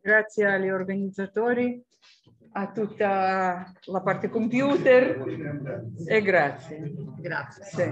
Grazie agli organizzatori, a tutta la parte computer e grazie. Grazie. Sì.